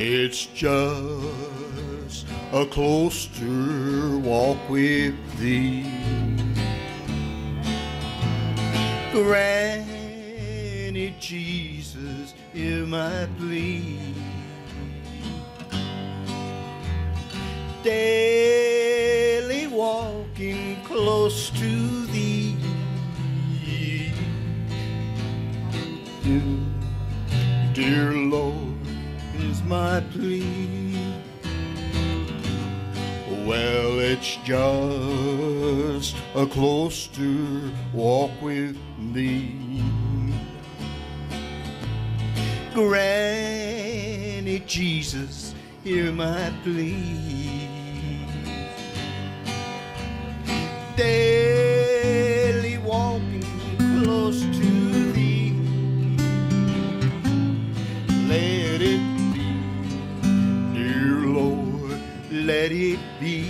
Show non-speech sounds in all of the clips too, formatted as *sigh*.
It's just a closer walk with thee. Granny Jesus, hear my plea. Daily walking close to thee. Dear, Lord, my plea. Well, it's just a closer walk with thee. Granny Jesus, hear my plea. Daily walking close to let it be.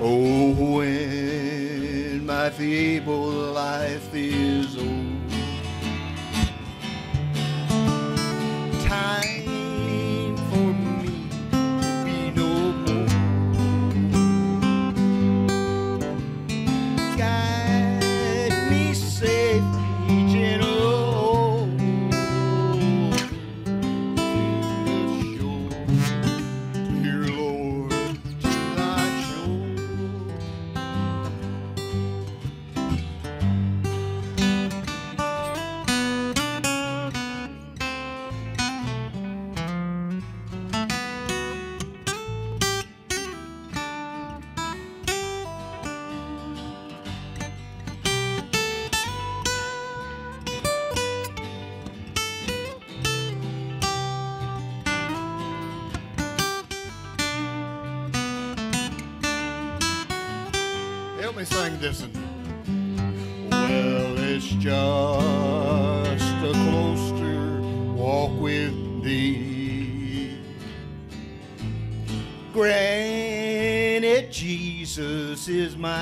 Oh, when my feeble life is old,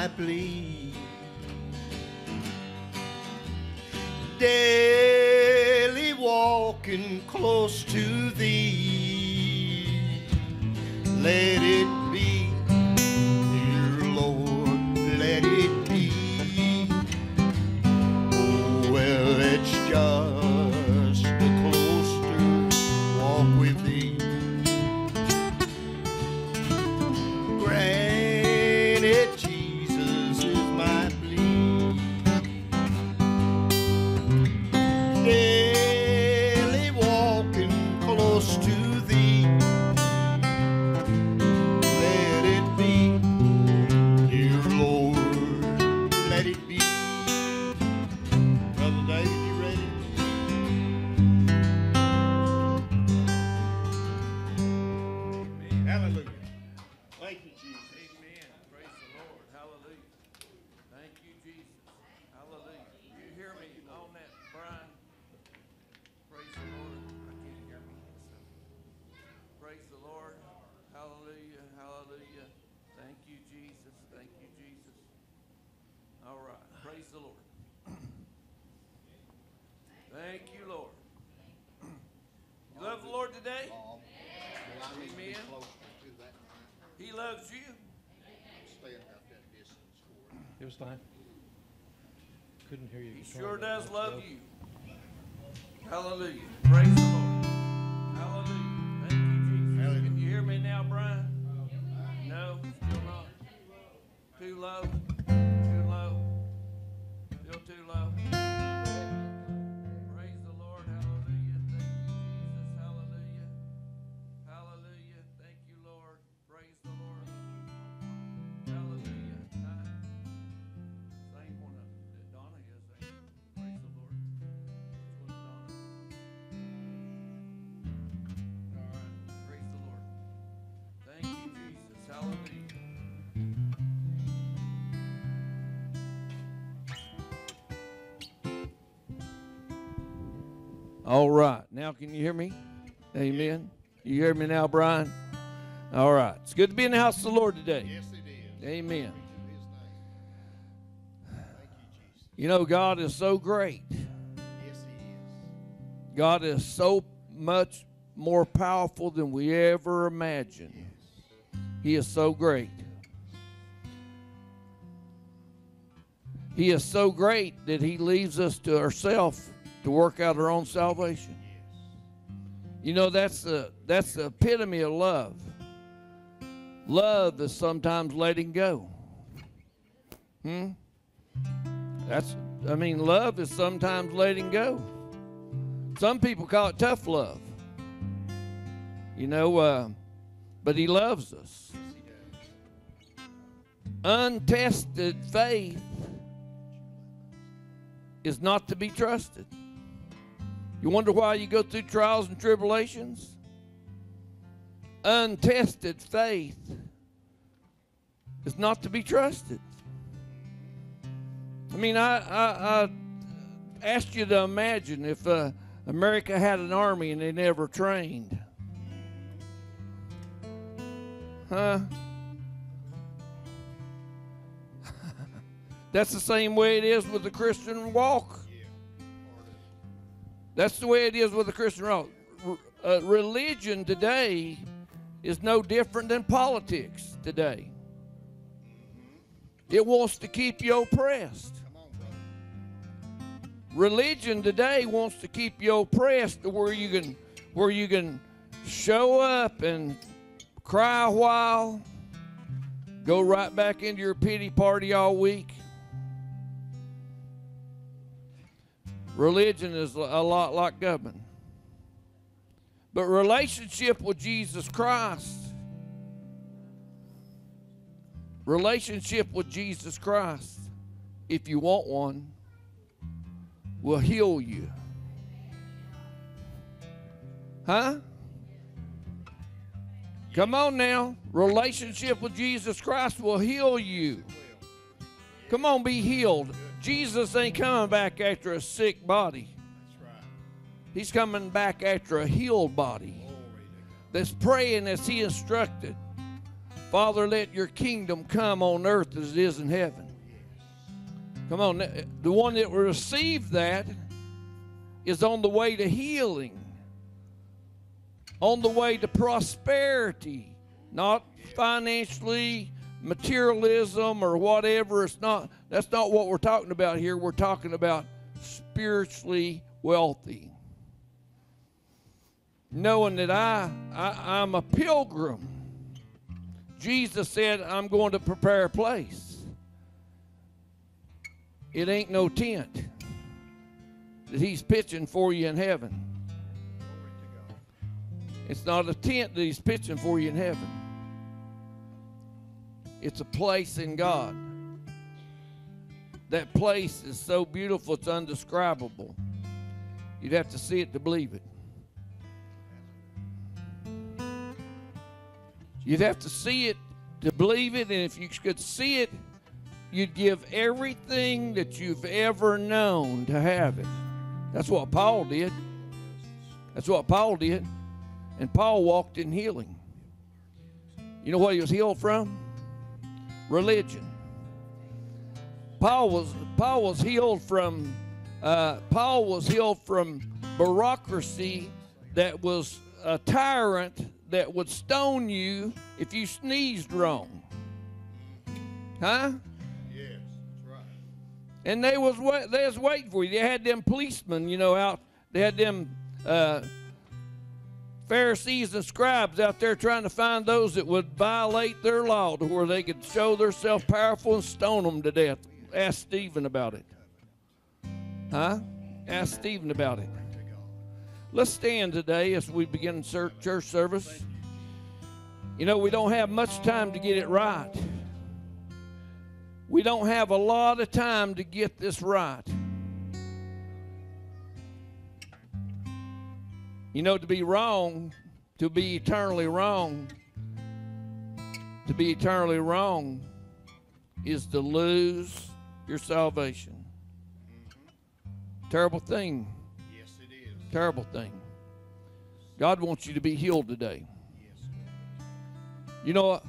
is It was fine. Couldn't hear you. He Sorry sure about does love you. Hallelujah. Praise the Lord. Hallelujah. Thank you, Jesus. Can you hear me now, Brian? No, still not. Too low. All right. Now, can you hear me? Amen. You hear me now, Brian? All right. It's good to be in the house of the Lord today. Yes, it is. Amen. To his name. Thank you, You know, God is so great. Yes, he is. God is so much more powerful than we ever imagined. He is so great. He is so great that he leaves us to ourselves to work out our own salvation. You know that's the that's the epitome of love. Love is sometimes letting go. Hmm? That's I mean love is sometimes letting go. Some people call it tough love. You know, uh, but he loves us. Untested faith is not to be trusted. You wonder why you go through trials and tribulations? Untested faith is not to be trusted. I mean, I, I, I asked you to imagine if uh, America had an army and they never trained. Huh? *laughs* That's the same way it is with the Christian walk. That's the way it is with the Christian walk. Uh, religion today is no different than politics today. It wants to keep you oppressed. Religion today wants to keep you oppressed to where you can where you can show up and cry a while, go right back into your pity party all week. Religion is a lot like government. But relationship with Jesus Christ, relationship with Jesus Christ, if you want one, will heal you. Huh? Come on now. Relationship with Jesus Christ will heal you. Come on, be healed. Jesus ain't coming back after a sick body. He's coming back after a healed body that's praying as He instructed. Father, let your kingdom come on earth as it is in heaven. Come on, the one that will receive that is on the way to healing, on the way to prosperity, not financially, materialism, or whatever. It's not. That's not what we're talking about here. We're talking about spiritually wealthy knowing that I, I I'm a pilgrim. Jesus said, I'm going to prepare a place. It ain't no tent that he's pitching for you in heaven. It's not a tent that he's pitching for you in heaven. It's a place in God. That place is so beautiful, it's undescribable. You'd have to see it to believe it. You'd have to see it to believe it, and if you could see it, you'd give everything that you've ever known to have it. That's what Paul did. That's what Paul did. And Paul walked in healing. You know what he was healed from? Religion. Paul was Paul was healed from uh, Paul was healed from bureaucracy that was a tyrant that would stone you if you sneezed wrong. Huh? Yes, that's right. And they was wa- they was waiting for you. They had them policemen, you know, out. They had them uh, Pharisees and scribes out there trying to find those that would violate their law to where they could show themselves powerful and stone them to death. Ask Stephen about it. Huh? Ask Stephen about it. Let's stand today as we begin church service. You know, we don't have much time to get it right. We don't have a lot of time to get this right. You know, to be wrong, to be eternally wrong, to be eternally wrong is to lose your salvation. Mm-hmm. Terrible thing. Yes, it is. Terrible thing. God wants you to be healed today. Yes. You know, uh,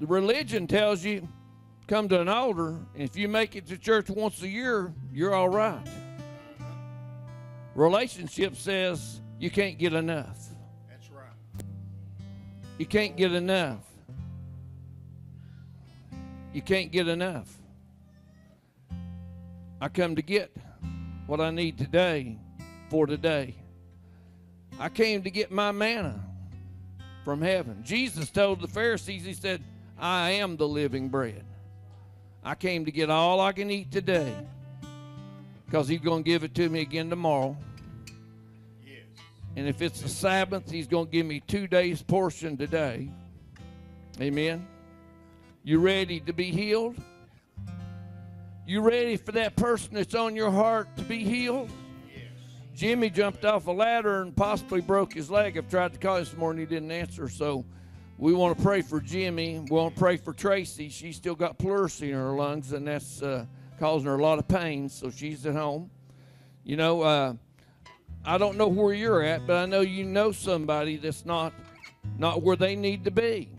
the religion tells you come to an altar, and if you make it to church once a year, you're all right. Mm-hmm. Relationship says You can't get enough. That's right. You can't get enough. You can't get enough. I come to get what I need today for today. I came to get my manna from heaven. Jesus told the Pharisees, He said, I am the living bread. I came to get all I can eat today because He's going to give it to me again tomorrow. And if it's the Sabbath, He's going to give me two days' portion today. Amen. You ready to be healed? You ready for that person that's on your heart to be healed? Yes. Jimmy jumped off a ladder and possibly broke his leg. I've tried to call him this morning, he didn't answer. So we want to pray for Jimmy. We want to pray for Tracy. She's still got pleurisy in her lungs, and that's uh, causing her a lot of pain. So she's at home. You know, uh, I don't know where you're at, but I know you know somebody that's not not where they need to be.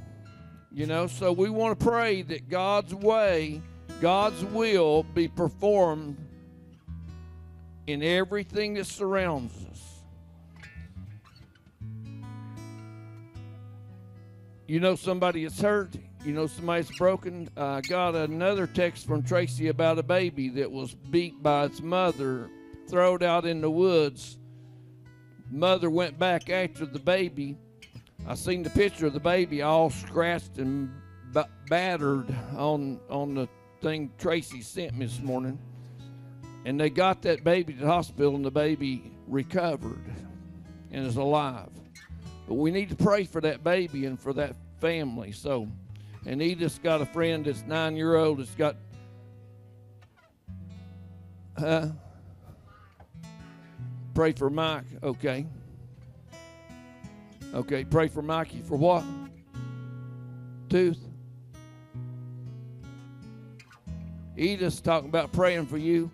You know, so we want to pray that God's way, God's will be performed in everything that surrounds us. You know somebody is hurt. You know somebody's broken. I got another text from Tracy about a baby that was beat by its mother, thrown out in the woods. Mother went back after the baby. I seen the picture of the baby all scratched and b- battered on on the thing Tracy sent me this morning. And they got that baby to the hospital and the baby recovered and is alive. But we need to pray for that baby and for that family. So and edith's got a friend that's nine year old that's got uh, pray for mike okay okay pray for mikey for what tooth edith's talking about praying for you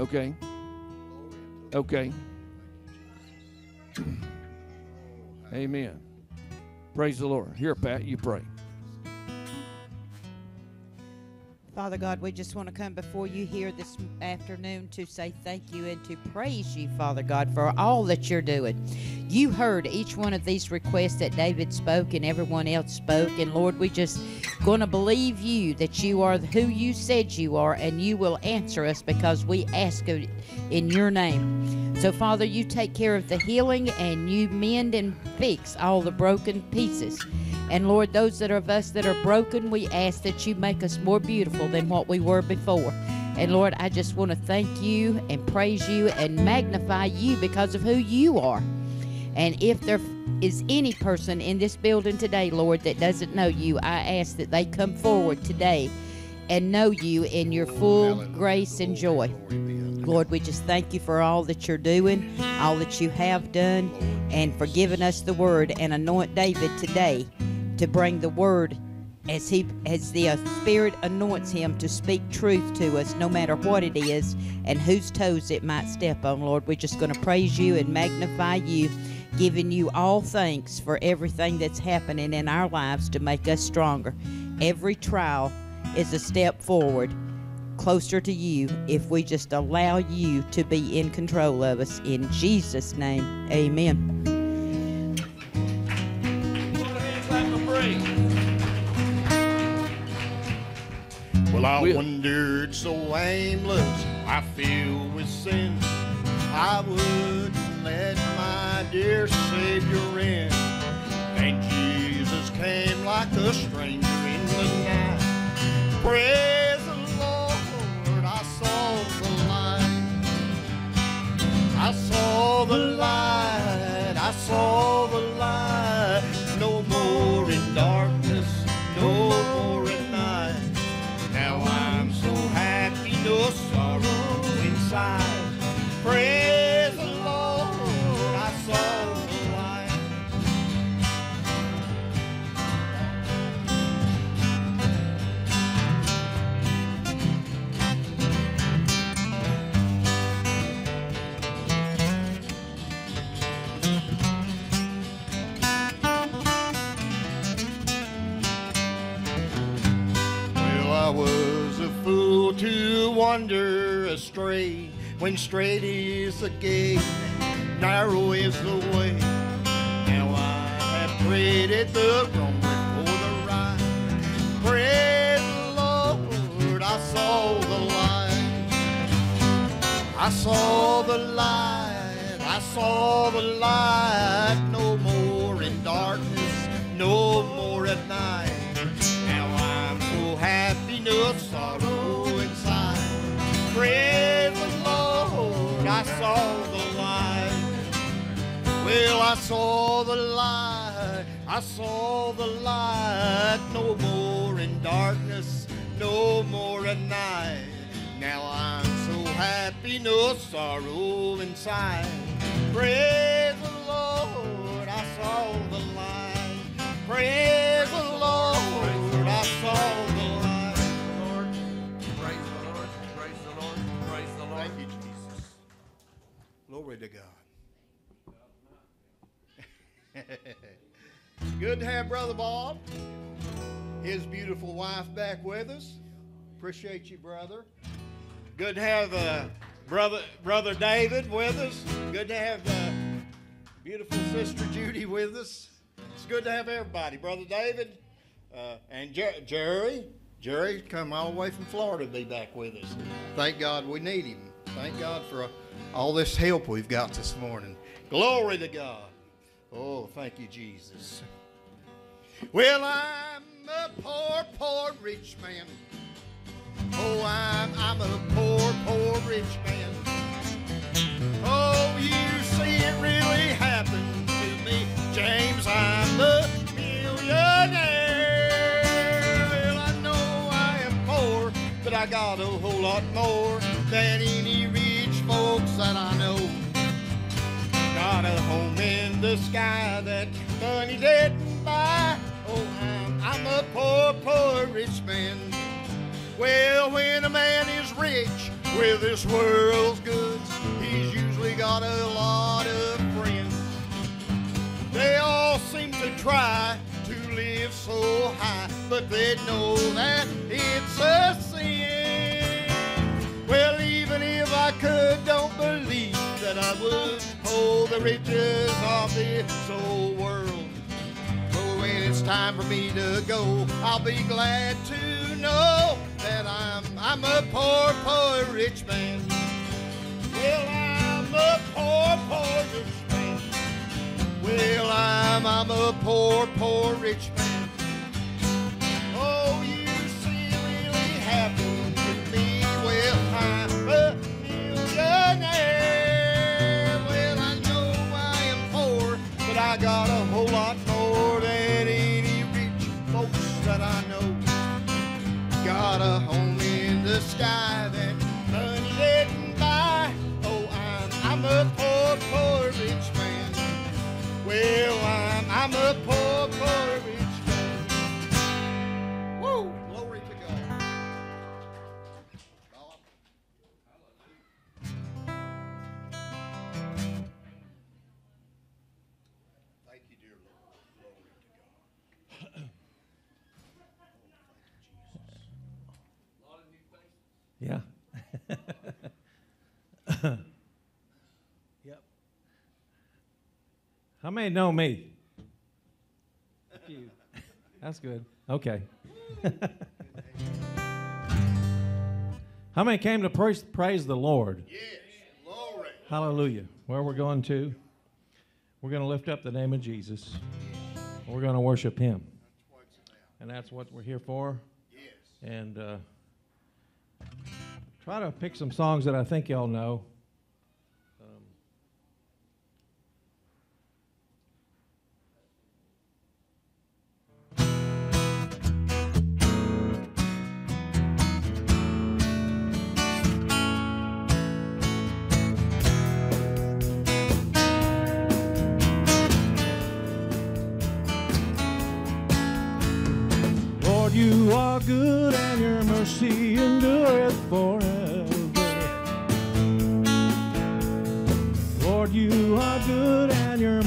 Okay. Okay. Amen. Praise the Lord. Here, Pat, you pray. Father God, we just want to come before you here this afternoon to say thank you and to praise you, Father God, for all that you're doing. You heard each one of these requests that David spoke and everyone else spoke. And Lord, we just going to believe you that you are who you said you are and you will answer us because we ask it in your name. So, Father, you take care of the healing and you mend and fix all the broken pieces. And Lord, those that are of us that are broken, we ask that you make us more beautiful than what we were before. And Lord, I just want to thank you and praise you and magnify you because of who you are. And if there is any person in this building today, Lord, that doesn't know you, I ask that they come forward today and know you in your full grace and joy. Lord, we just thank you for all that you're doing, all that you have done, and for giving us the word and anoint David today to bring the word as he as the uh, spirit anoints him to speak truth to us no matter what it is and whose toes it might step on lord. We're just going to praise you and magnify you giving you all thanks for everything that's happening in our lives to make us stronger. Every trial is a step forward closer to you if we just allow you to be in control of us. In jesus name amen Well, I We'll- wandered so aimless, I feel with sin. I wouldn't let my dear Savior in. And Jesus came like a stranger in the night. Praise the Lord, I saw the light. I saw the light, I saw the light. Wander astray when straight is the gate, narrow is the way. Now I have traded the wrong for the right. Praise Lord, I saw the light. I saw the light, I saw the light. No more in darkness, no more at night. Now I'm so happy, no sorrow the Lord, I saw the light. Well, I saw the light, I saw the light. No more in darkness, no more at night. Now I'm so happy, no sorrow inside. Praise the Lord, I saw the light. Praise the Lord, I saw Glory to God. *laughs* Good to have Brother Bob, his beautiful wife back with us. Appreciate you, brother. Good to have uh, brother brother David with us. Good to have uh, beautiful sister Judy with us. It's good to have everybody, brother David uh, and Jer- Jerry. Jerry come all the way from Florida to be back with us. Thank God we need him. Thank God for uh, all this help we've got this morning. Glory to God. Oh, thank you, Jesus. Well, I'm a poor, poor rich man. Oh, I'm, I'm a poor, poor rich man. Oh, you see, it really happened to me. James, I'm a millionaire. Well, I know I am poor, but I got a whole lot more than any folks that I know. Got a home in the sky that money didn't buy. Oh, I'm, I'm a poor, poor rich man. Well, when a man is rich with this world's goods, he's usually got a lot of friends. They all seem to try to live so high, but they know that it's a sin. Well, even if I could, don't that I would hold the riches of this old world. Oh, but when it's time for me to go, I'll be glad to know that I'm I'm a poor, poor rich man. Well, I'm a poor, poor rich man. Well, I'm I'm a poor, poor rich man. Got a whole lot more than any rich folks that I know. Got a home in the sky that money didn't buy. Oh, I'm I'm a poor, poor rich man. Well, I'm I'm a poor, poor *laughs* yep. How many know me? A few. *laughs* That's good. Okay. *laughs* How many came to praise, praise the Lord? Yes, glory. Hallelujah. Where we're going to, we're going to lift up the name of Jesus. We're going to worship Him. What's? And that's what we're here for. Yes. And uh, try to pick some songs that I think y'all know. Are good and your mercy endureth forever. Lord, you are good and your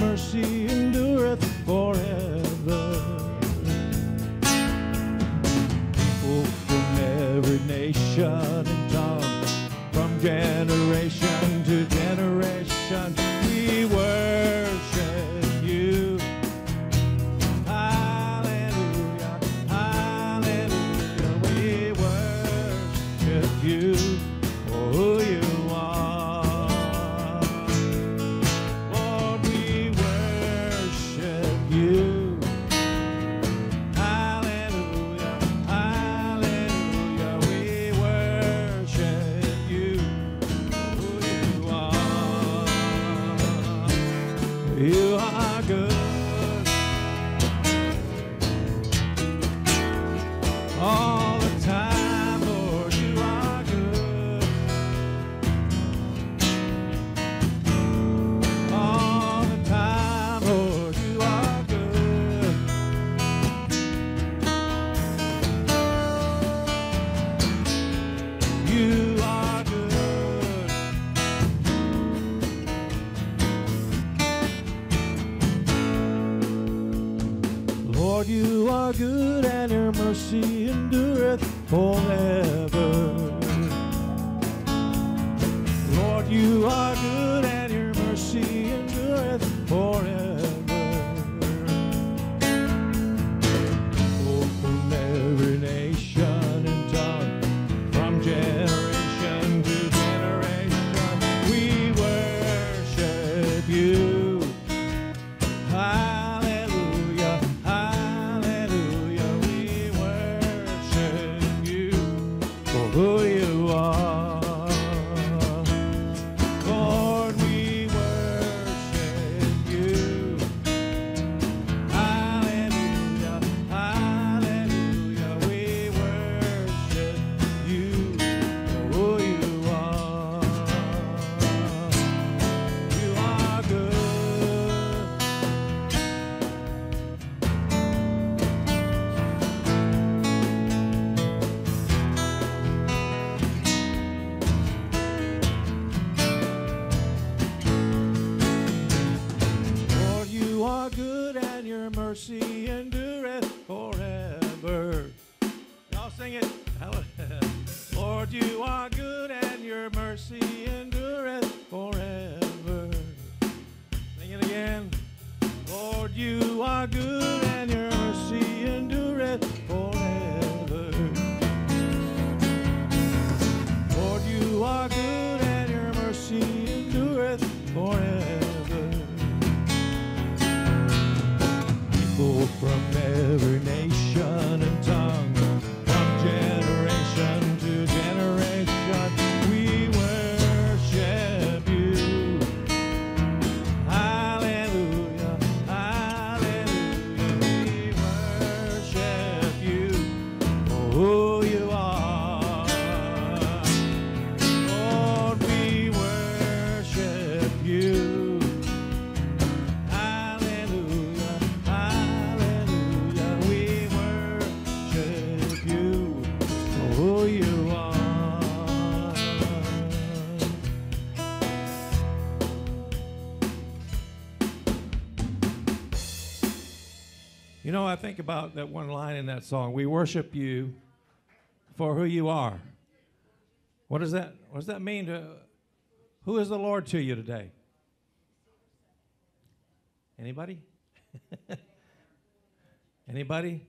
You know, I think about that one line in that song. We worship you for who you are. What does that what does that mean to who is the Lord to you today? Anybody? *laughs* Anybody?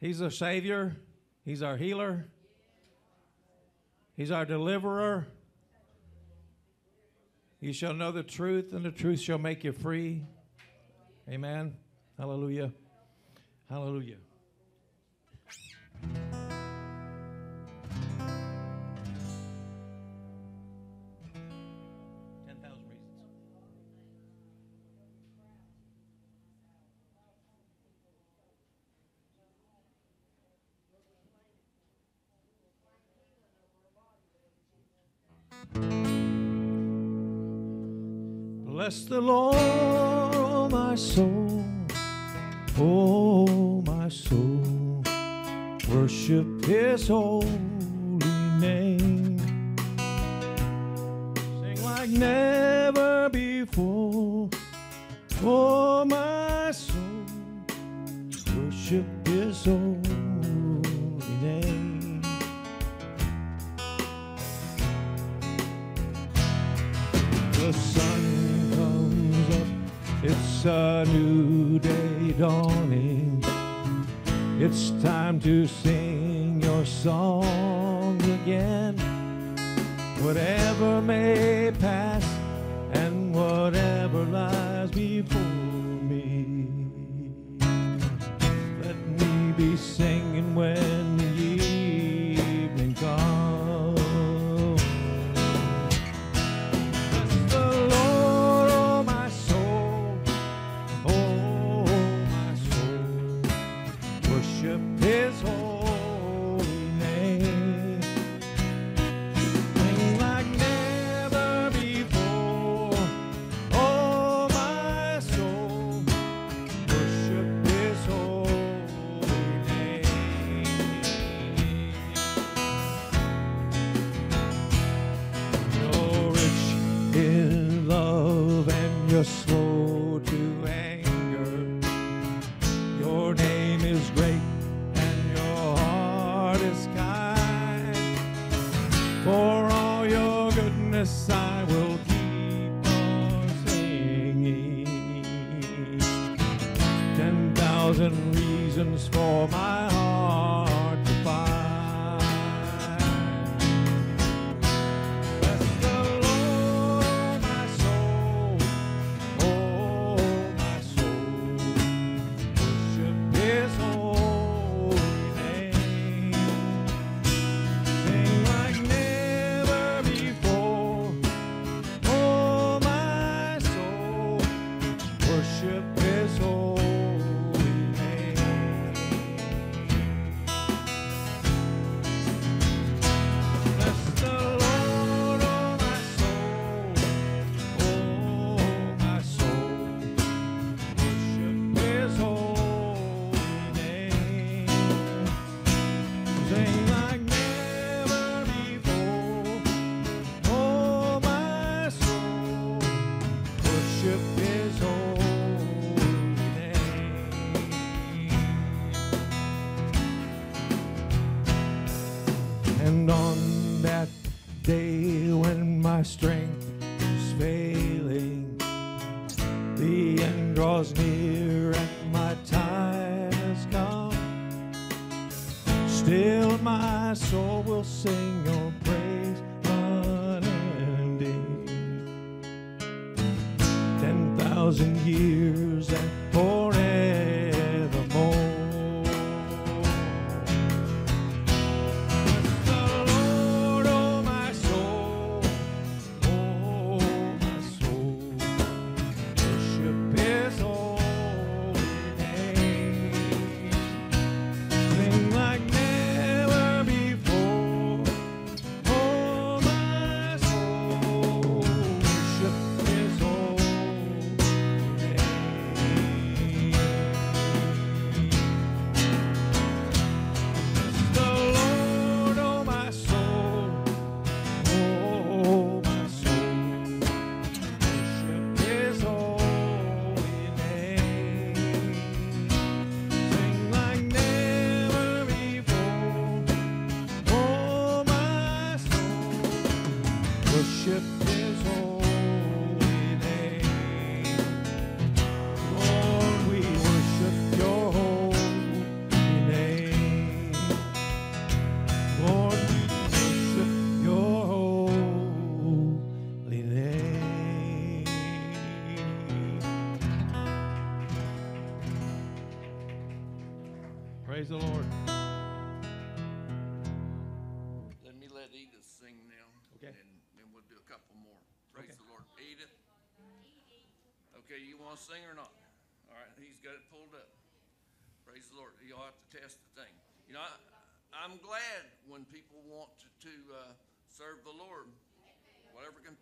He's a savior. He's our healer. He's our deliverer. You shall know the truth, and the truth shall make you free. Amen. Hallelujah. Hallelujah. Bless the Lord, oh my soul, worship his holy name. Sing like never before. Oh, my soul, worship his holy name. The sun comes up, it's a new day dawn. It's time to sing your song again. Whatever may pass and whatever lies before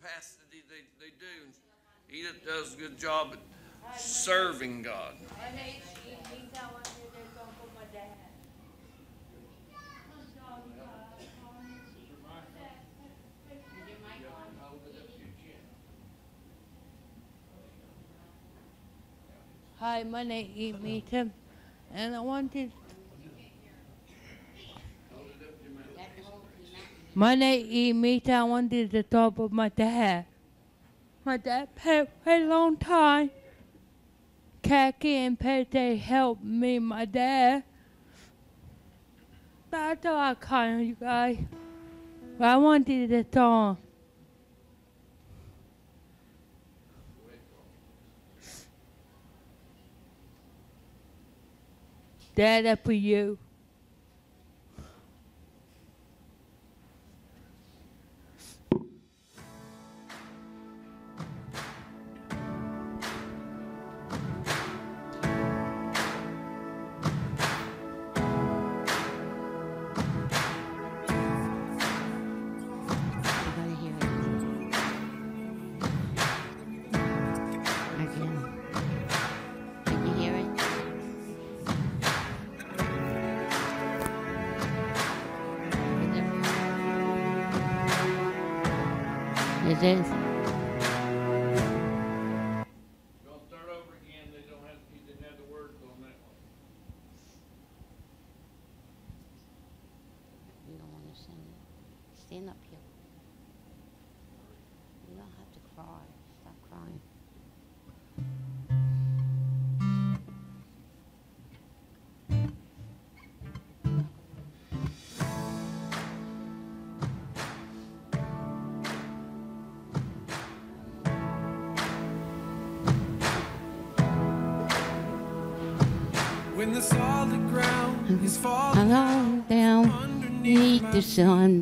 capacity they, they do. Edith does a good job at serving God. Hi, my name is Meetum, and I wanted Mana i mita wandi the top of my dad. My dad paid a long time. Kaki and Pete helped me, my dad. That's all I can, you guys. But I wanted the song. Dad, up for you. Falling down beneath the sun.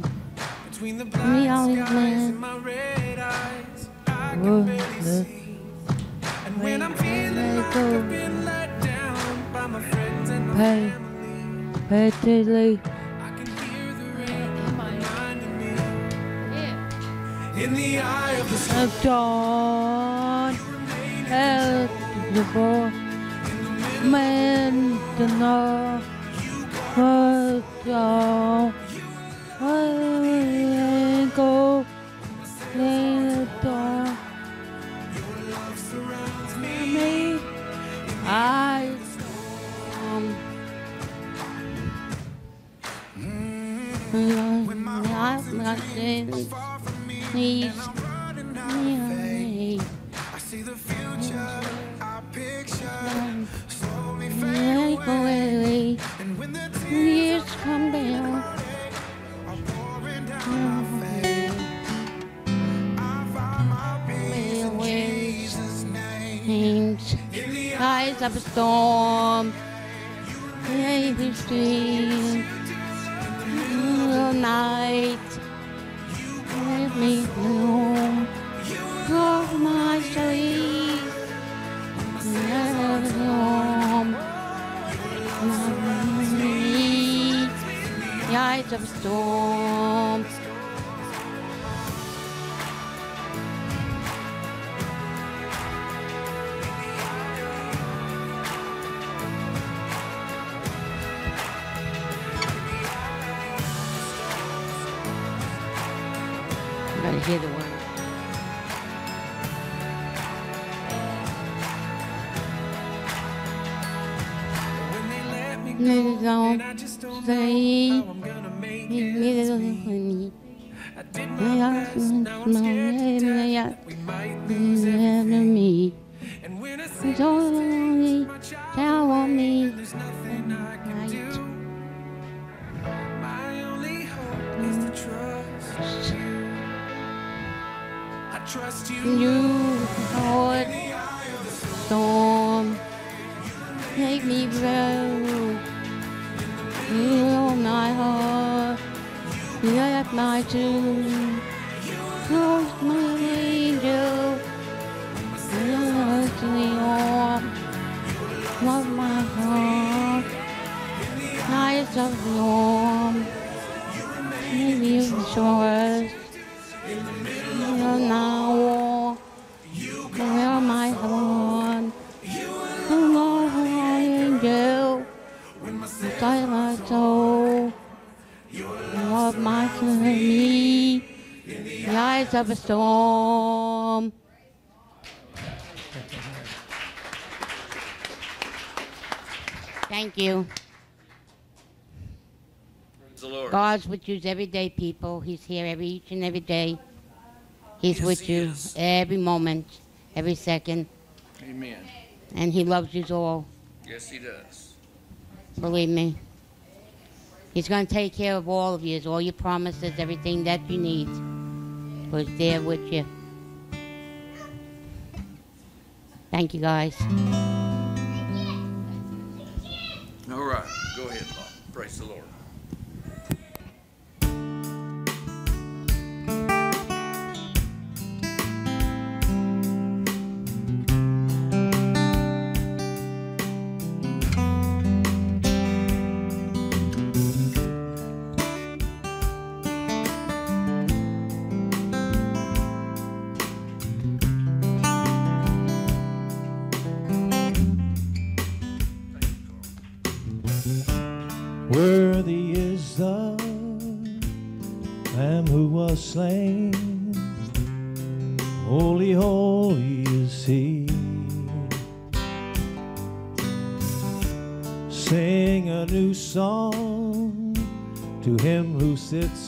Death my that heart. we might lose me. And when I my child tell on me. There's nothing I can do. My only hope is to trust you. I trust you. You, Lord, storm, make me my heart, you left my tomb. You're my angel, you're the arm of my heart. Eyes of the arm, make me rejoice. You're now you're my heart. You're my angel. Inside my soul of my me in the eyes of a storm. Thank you. Praise the Lord. God's with you every day, people. He's here every each and every day. He's yes, with he you is. every moment, every second. Amen. And he loves you all. Yes, he does. Believe me. He's going to take care of all of you, all your promises, everything that you need. Was there with you. Thank you, guys. All right, go ahead, Bob. Praise the Lord.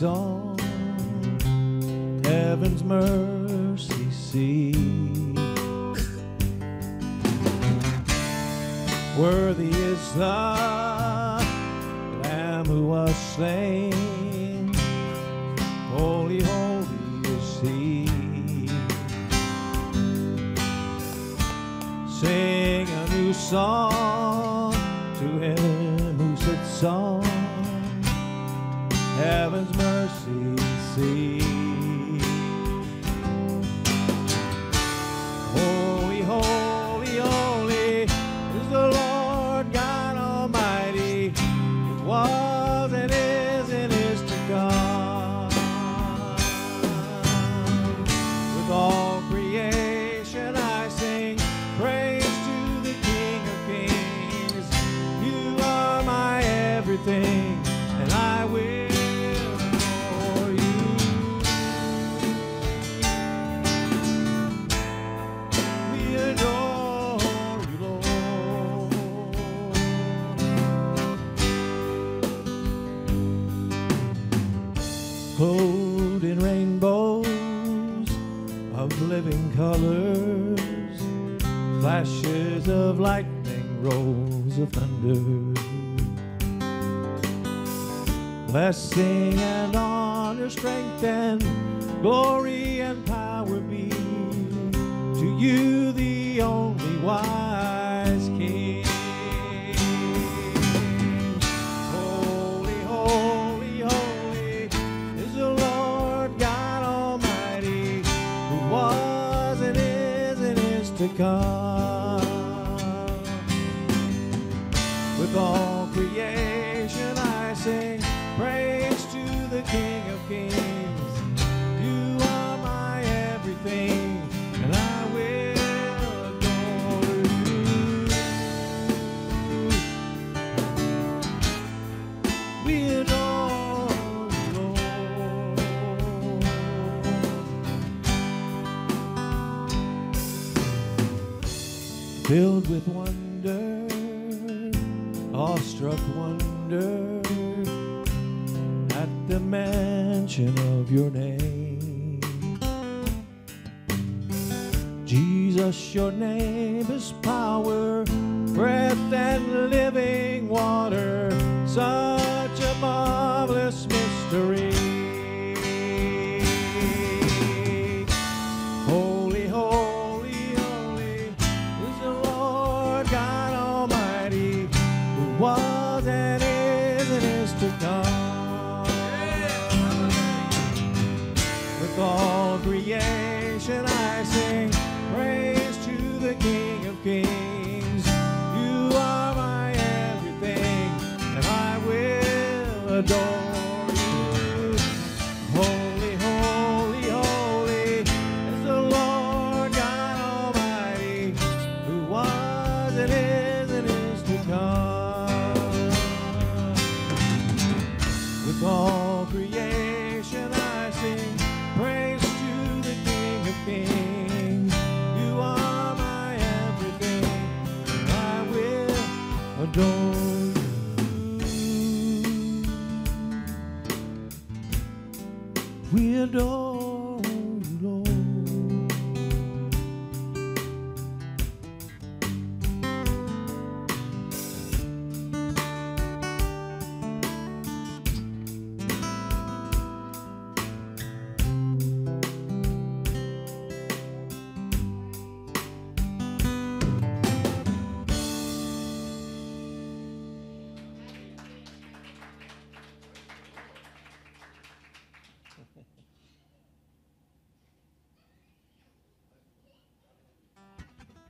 all thing.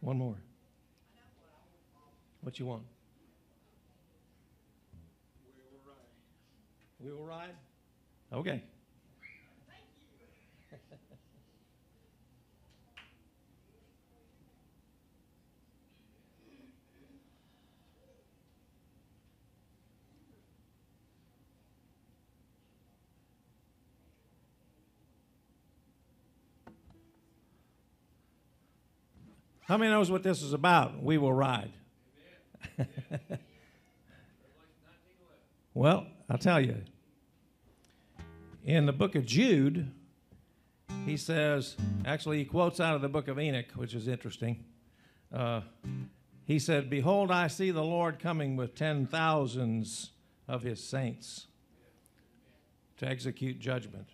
One more. What you want? We will ride. We will ride? Okay. How many knows what this is about? We will ride. *laughs* well, I'll tell you. In the book of Jude, he says, actually, he quotes out of the book of Enoch, which is interesting. Uh, he said, Behold, I see the Lord coming with ten thousands of his saints to execute judgment.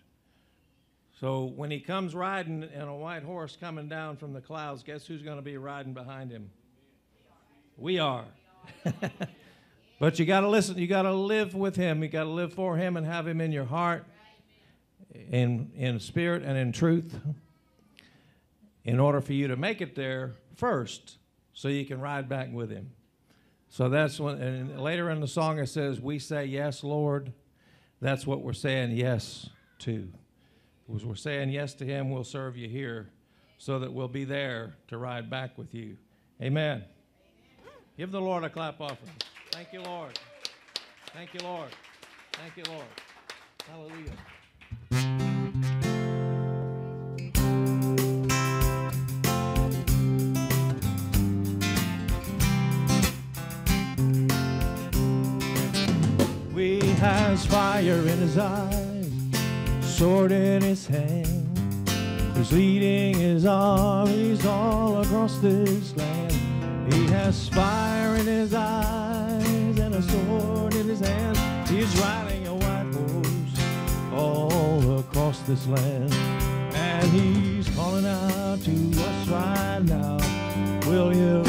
So when he comes riding in a white horse coming down from the clouds, guess who's going to be riding behind him? We are. *laughs* but you got to listen, you got to live with him, you got to live for him and have him in your heart in in spirit and in truth in order for you to make it there first so you can ride back with him. So that's when and later in the song it says we say yes, Lord. That's what we're saying yes to. We're saying yes to Him, we'll serve you here so that we'll be there to ride back with you. Amen. Give the Lord a clap offering. Thank you, Lord. Thank you, Lord. Thank you, Lord. Hallelujah. We has fire in his eyes, sword in his hand. He's leading his armies all across this land. He has fire in his eyes and a sword in his hand. He's riding a white horse all across this land. And he's calling out to us right now, Will you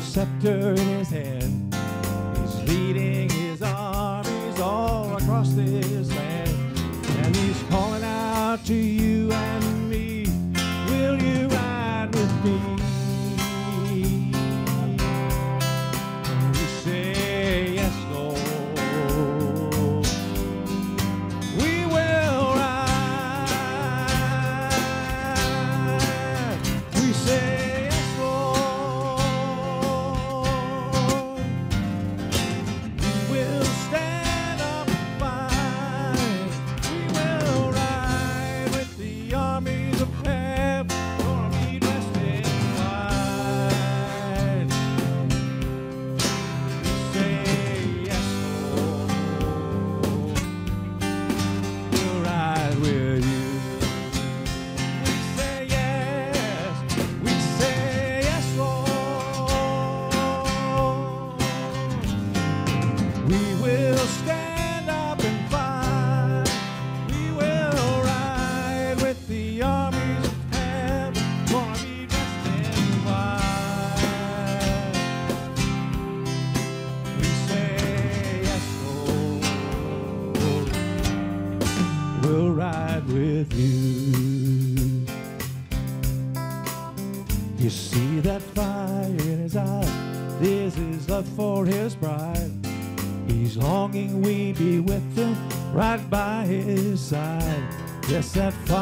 scepter in his hand. That fire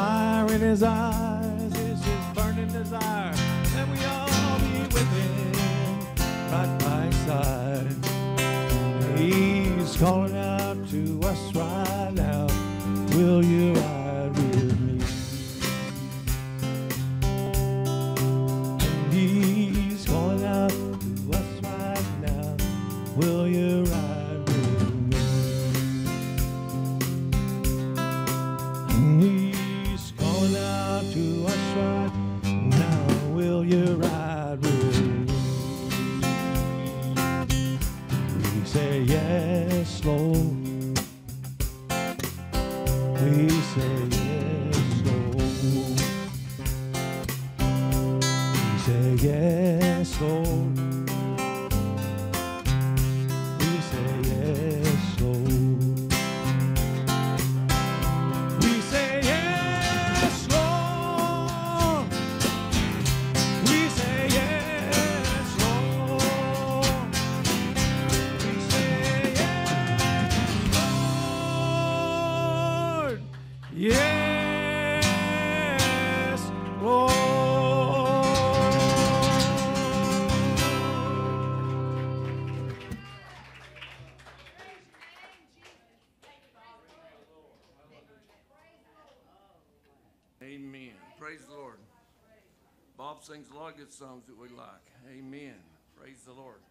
Amen. Praise the Lord.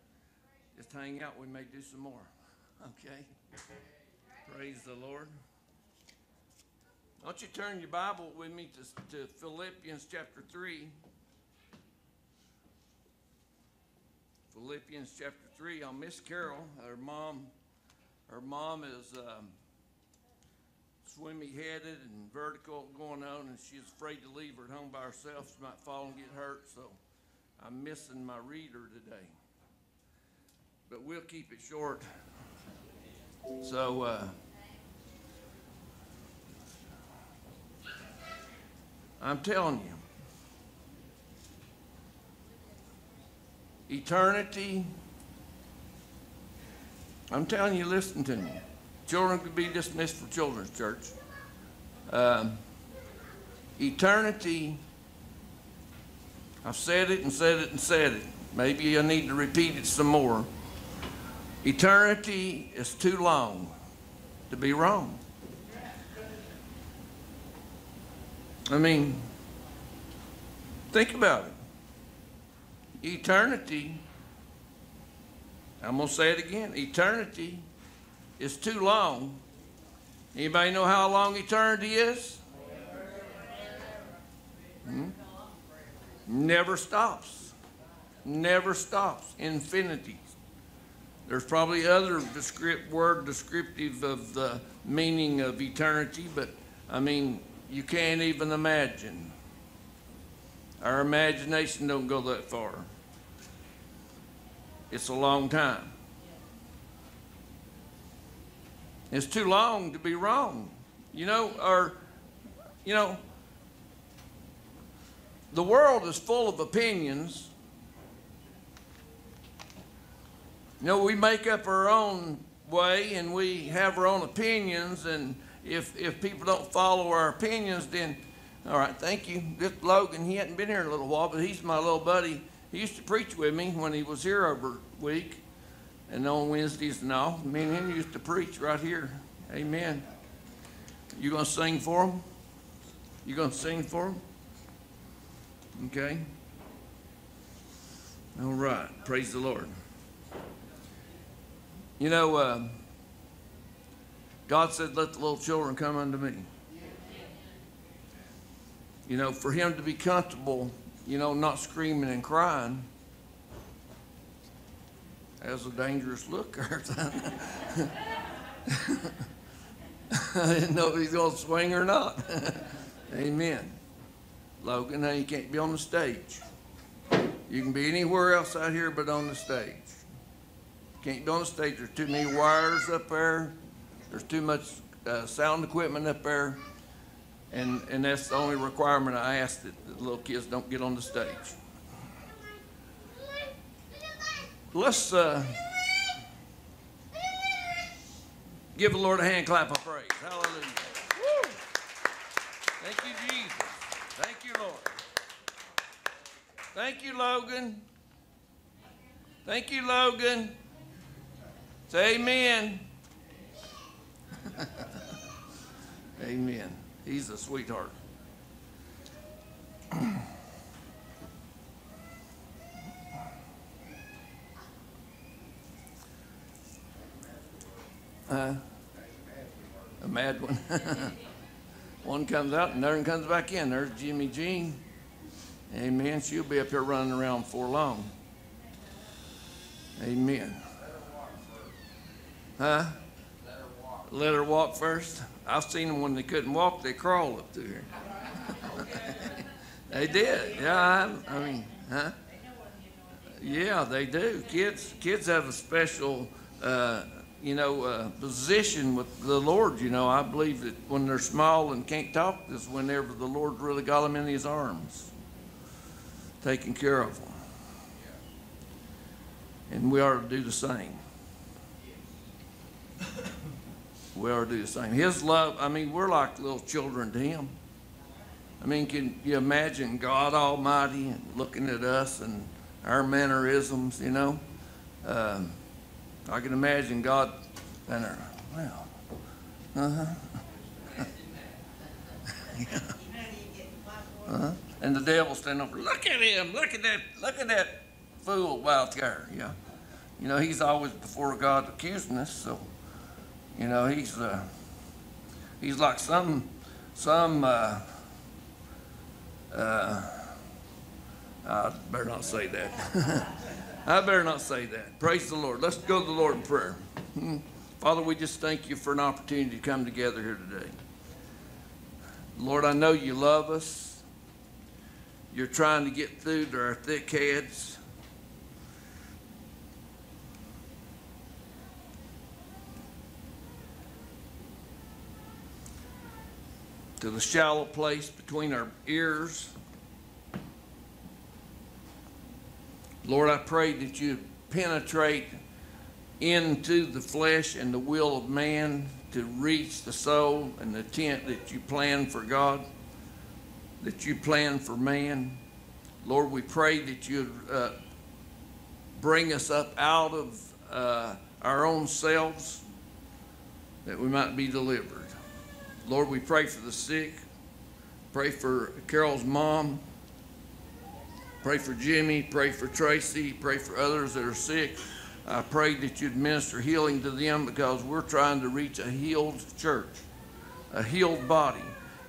Just hang out. We may do some more. *laughs* Okay. Praise the Lord. Don't you turn your Bible with me to, to Philippians chapter 3. Philippians chapter 3 on Miss Carol. Her mom, her mom is um, swimmy headed and vertical going on, and she's afraid to leave her at home by herself. She might fall and get hurt, so I'm missing my reader today. But we'll keep it short. So, uh, I'm telling you, eternity, I'm telling you, listen to me. Children could be dismissed for children's church. Um, eternity, I've said it and said it and said it. Maybe I need to repeat it some more. Eternity is too long to be wrong. I mean, think about it. Eternity, I'm going to say it again. Eternity is too long. Anybody know how long eternity is? Hmm? Never stops. Never stops. Infinity. There's probably other descript, word descriptive of the meaning of eternity, but I mean, you can't even imagine. Our imagination don't go that far. It's a long time. It's too long to be wrong. You know, or, you know, the world is full of opinions. You know, we make up our own way and we have our own opinions, and if, if people don't follow our opinions, then, all right, thank you. This Logan, he hadn't been here in a little while, but he's my little buddy. He used to preach with me when he was here over week and on Wednesdays and all. Me and him used to preach right here. Amen. You gonna sing for him? You gonna sing for him? Okay. All right. Praise the Lord. You know, uh, God said, "Let the little children come unto me." You know, for him to be comfortable, you know, not screaming and crying has a dangerous look. *laughs* *laughs* I didn't know if he's going to swing or not. *laughs* Amen. Logan, now you can't be on the stage. You can be anywhere else out here but on the stage. Can't be on the stage. There's too many wires up there. There's too much uh, sound equipment up there. And, and that's the only requirement I ask that the little kids don't get on the stage. Let's, uh, Give the Lord a hand clap of praise. Hallelujah. Woo. Thank you, Jesus. Thank you, Lord. Thank you, Logan. Thank you, Logan. Say amen. *laughs* amen. He's a sweetheart. *clears throat* Uh, a mad one. *laughs* comes out and one comes back in. There's Jimmy Jean. Amen. She'll be up here running around before long. Amen. Huh? Let her walk first. I've seen them when they couldn't walk, they crawled up through here. *laughs* they did. Yeah, I, I mean, huh? Yeah, they do. Kids, kids have a special, uh, you know, uh, position with the Lord. You know, I believe that when they're small and can't talk, is whenever the Lord really got them in His arms, taking care of them. And we are to do the same. We are to do the same. His love, I mean, we're like little children to Him. I mean, can you imagine God Almighty looking at us and our mannerisms, you know? Um, I can imagine God and our, well, uh-huh. yeah. *laughs* Uh-huh. And the devil standing over, look at him, look at that, look at that fool out there, yeah. You know, he's always before God accusing us, so, you know, he's, uh, he's like some, some, uh, uh, I better not say that. *laughs* I better not say that. Praise the Lord. Let's go to the Lord in prayer. Hmm. Father, we just thank you for an opportunity to come together here today. Lord, I know you love us. You're trying to get through to our thick heads. To the shallow place between our ears. Lord, I pray that you penetrate into the flesh and the will of man to reach the soul and the tent that you plan for God, that you plan for man. Lord, we pray that you uh, bring us up out of uh, our own selves, that we might be delivered. Lord, we pray for the sick. Pray for Carol's mom. Pray for Jimmy. Pray for Tracy. Pray for others that are sick. I pray that you'd minister healing to them because we're trying to reach a healed church, a healed body.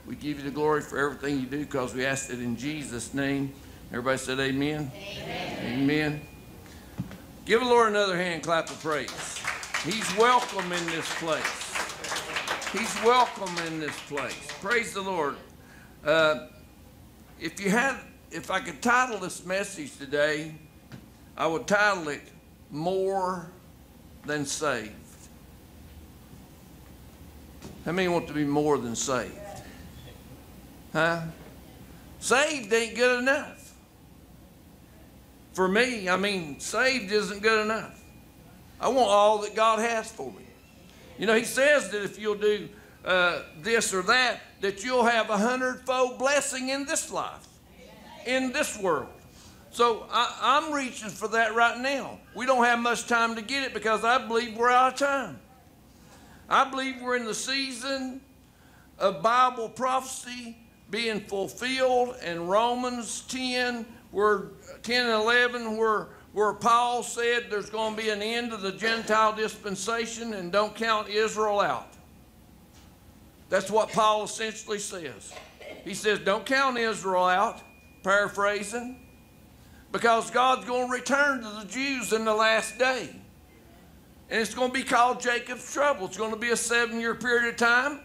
We give you the glory for everything you do because we ask it in Jesus' name. Everybody said amen. Amen. amen. Give the Lord another hand clap of praise. He's welcome in this place. He's welcome in this place. Praise the Lord. Uh, if you had, if I could title this message today, I would title it "More Than Saved." How many want to be more than saved? Huh? Saved ain't good enough. For me, I mean, saved isn't good enough. I want all that God has for me. You know, He says that if you'll do uh, this or that, that you'll have a hundredfold blessing in this life, in this world. So I, I'm reaching for that right now. We don't have much time to get it because I believe we're out of time. I believe we're in the season of Bible prophecy being fulfilled in Romans 10, where 10 and 11, where, where Paul said there's going to be an end to the Gentile dispensation and don't count Israel out. That's what Paul essentially says. He says, don't count Israel out, paraphrasing, because God's going to return to the Jews in the last day. And it's going to be called Jacob's trouble. It's going to be a seven year period of time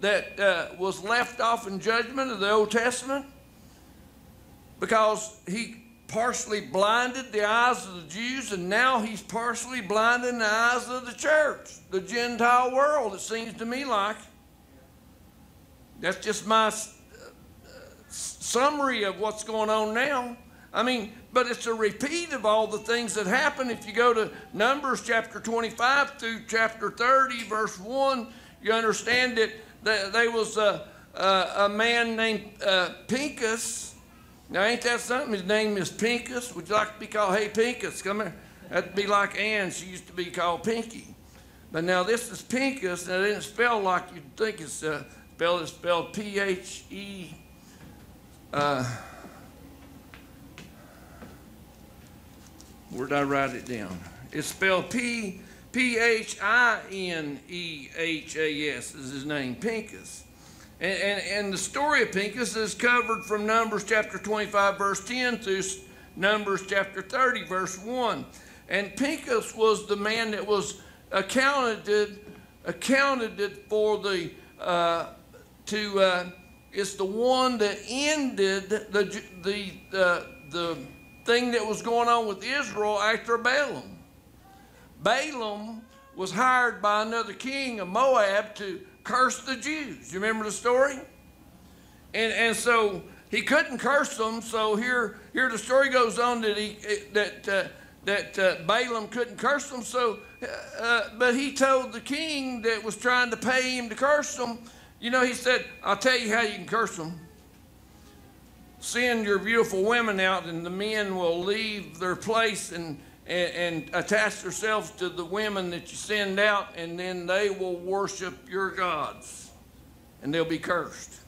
that uh, was left off in judgment of the Old Testament because he partially blinded the eyes of the Jews, and now he's partially blinding the eyes of the church, the Gentile world, it seems to me like. That's just my summary of what's going on now. I mean, but it's a repeat of all the things that happen. If you go to Numbers chapter 25 through chapter 30, verse 1, you understand that th- there was a, a, a man named uh, Pincus. Now, ain't that something? His name is Pincus. Would you like to be called, hey, Pincus, come here? That'd be like Ann. She used to be called Pinky. But now this is Pincus, and it didn't spell like you'd think it's uh, spelled. It's spelled P H E. Uh, where did I write it down? It's spelled P P H I N E H A S is his name, Pincus. And, and, and the story of Pincus is covered from Numbers chapter 25, verse 10 through Numbers chapter 30, verse 1. And Pincus was the man that was accounted, accounted for the, uh, to, uh, it's the one that ended the, the, uh, the thing that was going on with Israel after Balaam. Balaam was hired by another king of Moab to curse the Jews. You remember the story? And, and so he couldn't curse them. So here, here the story goes on that he that uh, that uh, Balaam couldn't curse them. So, uh, but he told the king that was trying to pay him to curse them. You know, he said, "I'll tell you how you can curse them. Send your beautiful women out, and the men will leave their place and." And, and attach themselves to the women that you send out, and then they will worship your gods, and they'll be cursed.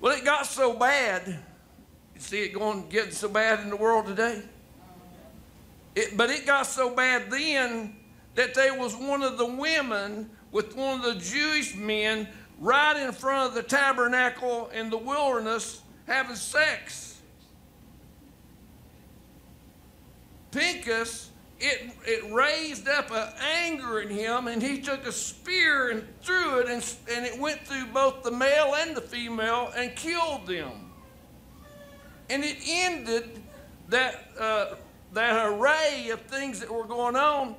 Well, it got so bad. You see it going getting so bad in the world today. It, but it got so bad then that there was one of the women with one of the Jewish men right in front of the tabernacle in the wilderness having sex. Pincus, it, it raised up an anger in him, and he took a spear and threw it, and, and it went through both the male and the female and killed them. And it ended that, uh, that array of things that were going on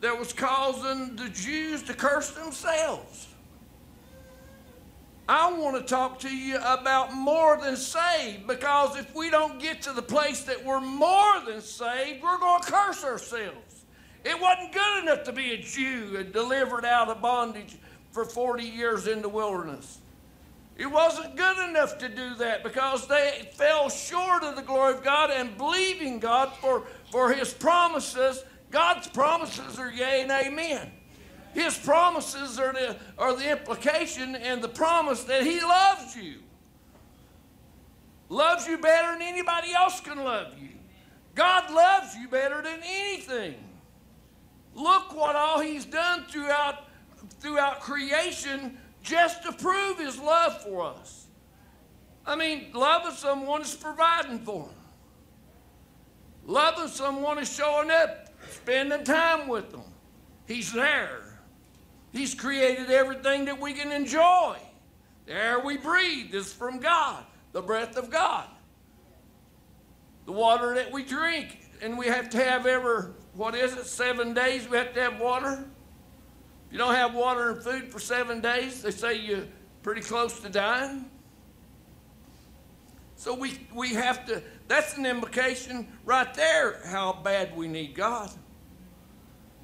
that was causing the Jews to curse themselves. I want to talk to you about more than saved because if we don't get to the place that we're more than saved, we're going to curse ourselves. It wasn't good enough to be a Jew and delivered out of bondage for 40 years in the wilderness. It wasn't good enough to do that because they fell short of the glory of God and believing God for, for His promises. God's promises are yea and amen. His promises are the, are the implication and the promise that He loves you. Loves you better than anybody else can love you. God loves you better than anything. Look what all He's done throughout, throughout creation just to prove His love for us. I mean, loving someone is providing for them. Loving someone is showing up, spending time with them. He's there. He's created everything that we can enjoy. The air we breathe is from God, the breath of God. The water that we drink, and we have to have every, what is it, seven days we have to have water. If you don't have water and food for seven days, they say you're pretty close to dying. So we, we have to, that's an implication right there how bad we need God.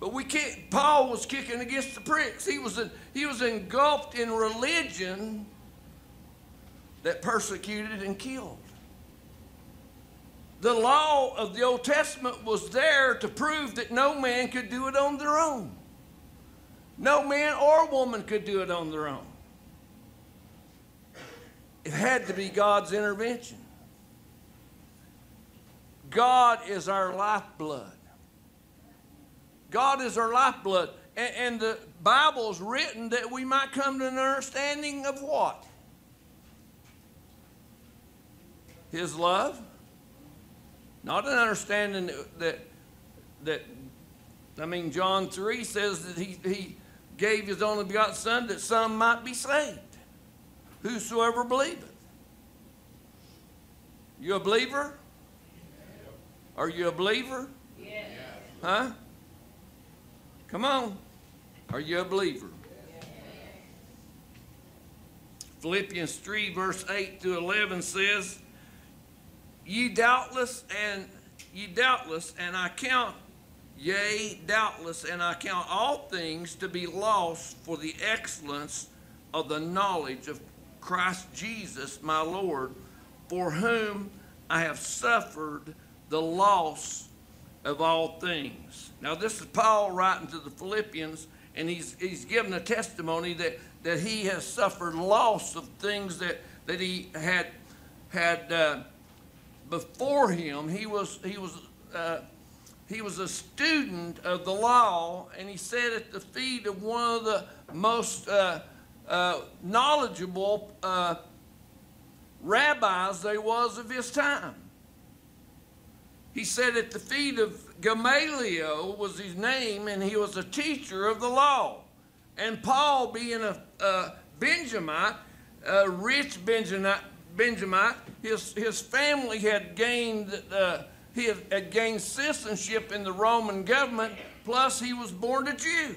But we can't, Paul was kicking against the pricks. He was, he was engulfed in religion that persecuted and killed. The law of the Old Testament was there to prove that no man could do it on their own. No man or woman could do it on their own. It had to be God's intervention. God is our lifeblood. God is our lifeblood. And, and the Bible's written that we might come to an understanding of what? His love. Not an understanding that, that, that I mean, John 3 says that he, he gave his only begotten Son that some might be saved. Whosoever believeth. You a believer? Are you a believer? Yes. Huh? Come on. Are you a believer? Philippians 3, verse 8 to 11 says, ye doubtless and ye doubtless, and I count, yea, doubtless, and I count all things to be lost for the excellence of the knowledge of Christ Jesus my Lord, for whom I have suffered the loss of all things. Now, this is Paul writing to the Philippians, and he's, he's given a testimony that, that he has suffered loss of things that, that he had, had uh, before him. He was, he, was, uh, he was a student of the law, and he sat at the feet of one of the most uh, uh, knowledgeable uh, rabbis there was of his time. He sat at the feet of Gamaliel was his name, and he was a teacher of the law. And Paul, being a, a Benjamite, a rich Benjamite, Benjamite, his his family had gained uh, he had, had gained citizenship in the Roman government. Plus, he was born a Jew.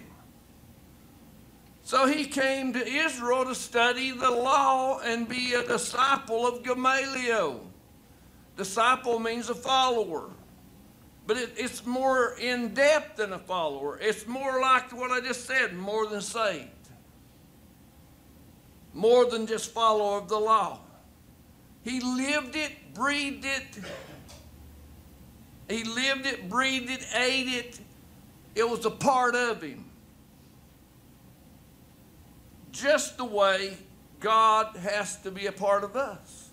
So he came to Israel to study the law and be a disciple of Gamaliel. Disciple means a follower. But it, it's more in depth than a follower. It's more like what I just said, more than saved. More than just follower of the law. He lived it, breathed it. He lived it, breathed it, ate it. It was a part of him just the way God has to be a part of us.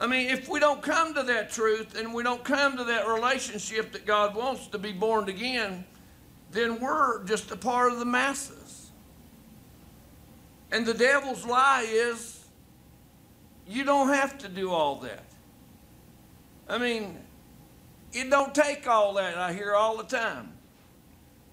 I mean, if we don't come to that truth and we don't come to that relationship that God wants to be born again, then we're just a part of the masses. And the devil's lie is you don't have to do all that. I mean, it don't take all that, I hear all the time.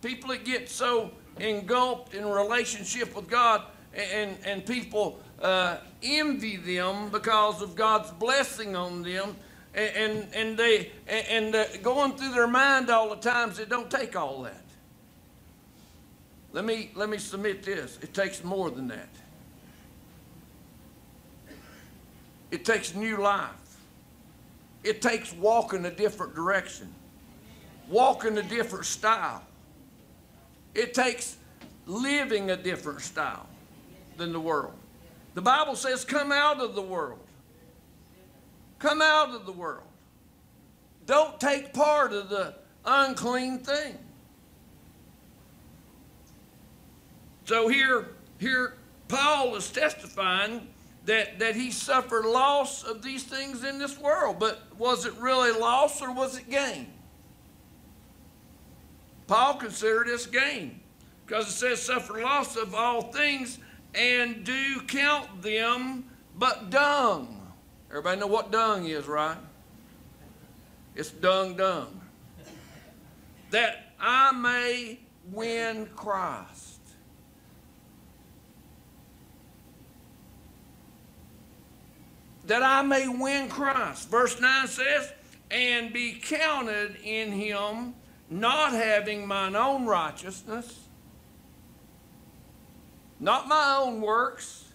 People that get so engulfed in relationship with God, and, and people uh, envy them because of God's blessing on them, and, and, and they and uh, going through their mind all the times, it don't take all that. Let me let me submit this. It takes more than that. It takes new life. It takes walking a different direction, walking a different style. It takes living a different style than the world. The Bible says, come out of the world. Come out of the world. Don't take part of the unclean thing. So here, here Paul is testifying that, that he suffered loss of these things in this world. But was it really loss or was it gain? Paul considered this gain because it says, suffer loss of all things and do count them but dung. Everybody know what dung is, right? It's dung dung. That I may win Christ. That I may win Christ. Verse 9 says, and be counted in him, not having mine own righteousness not my own works,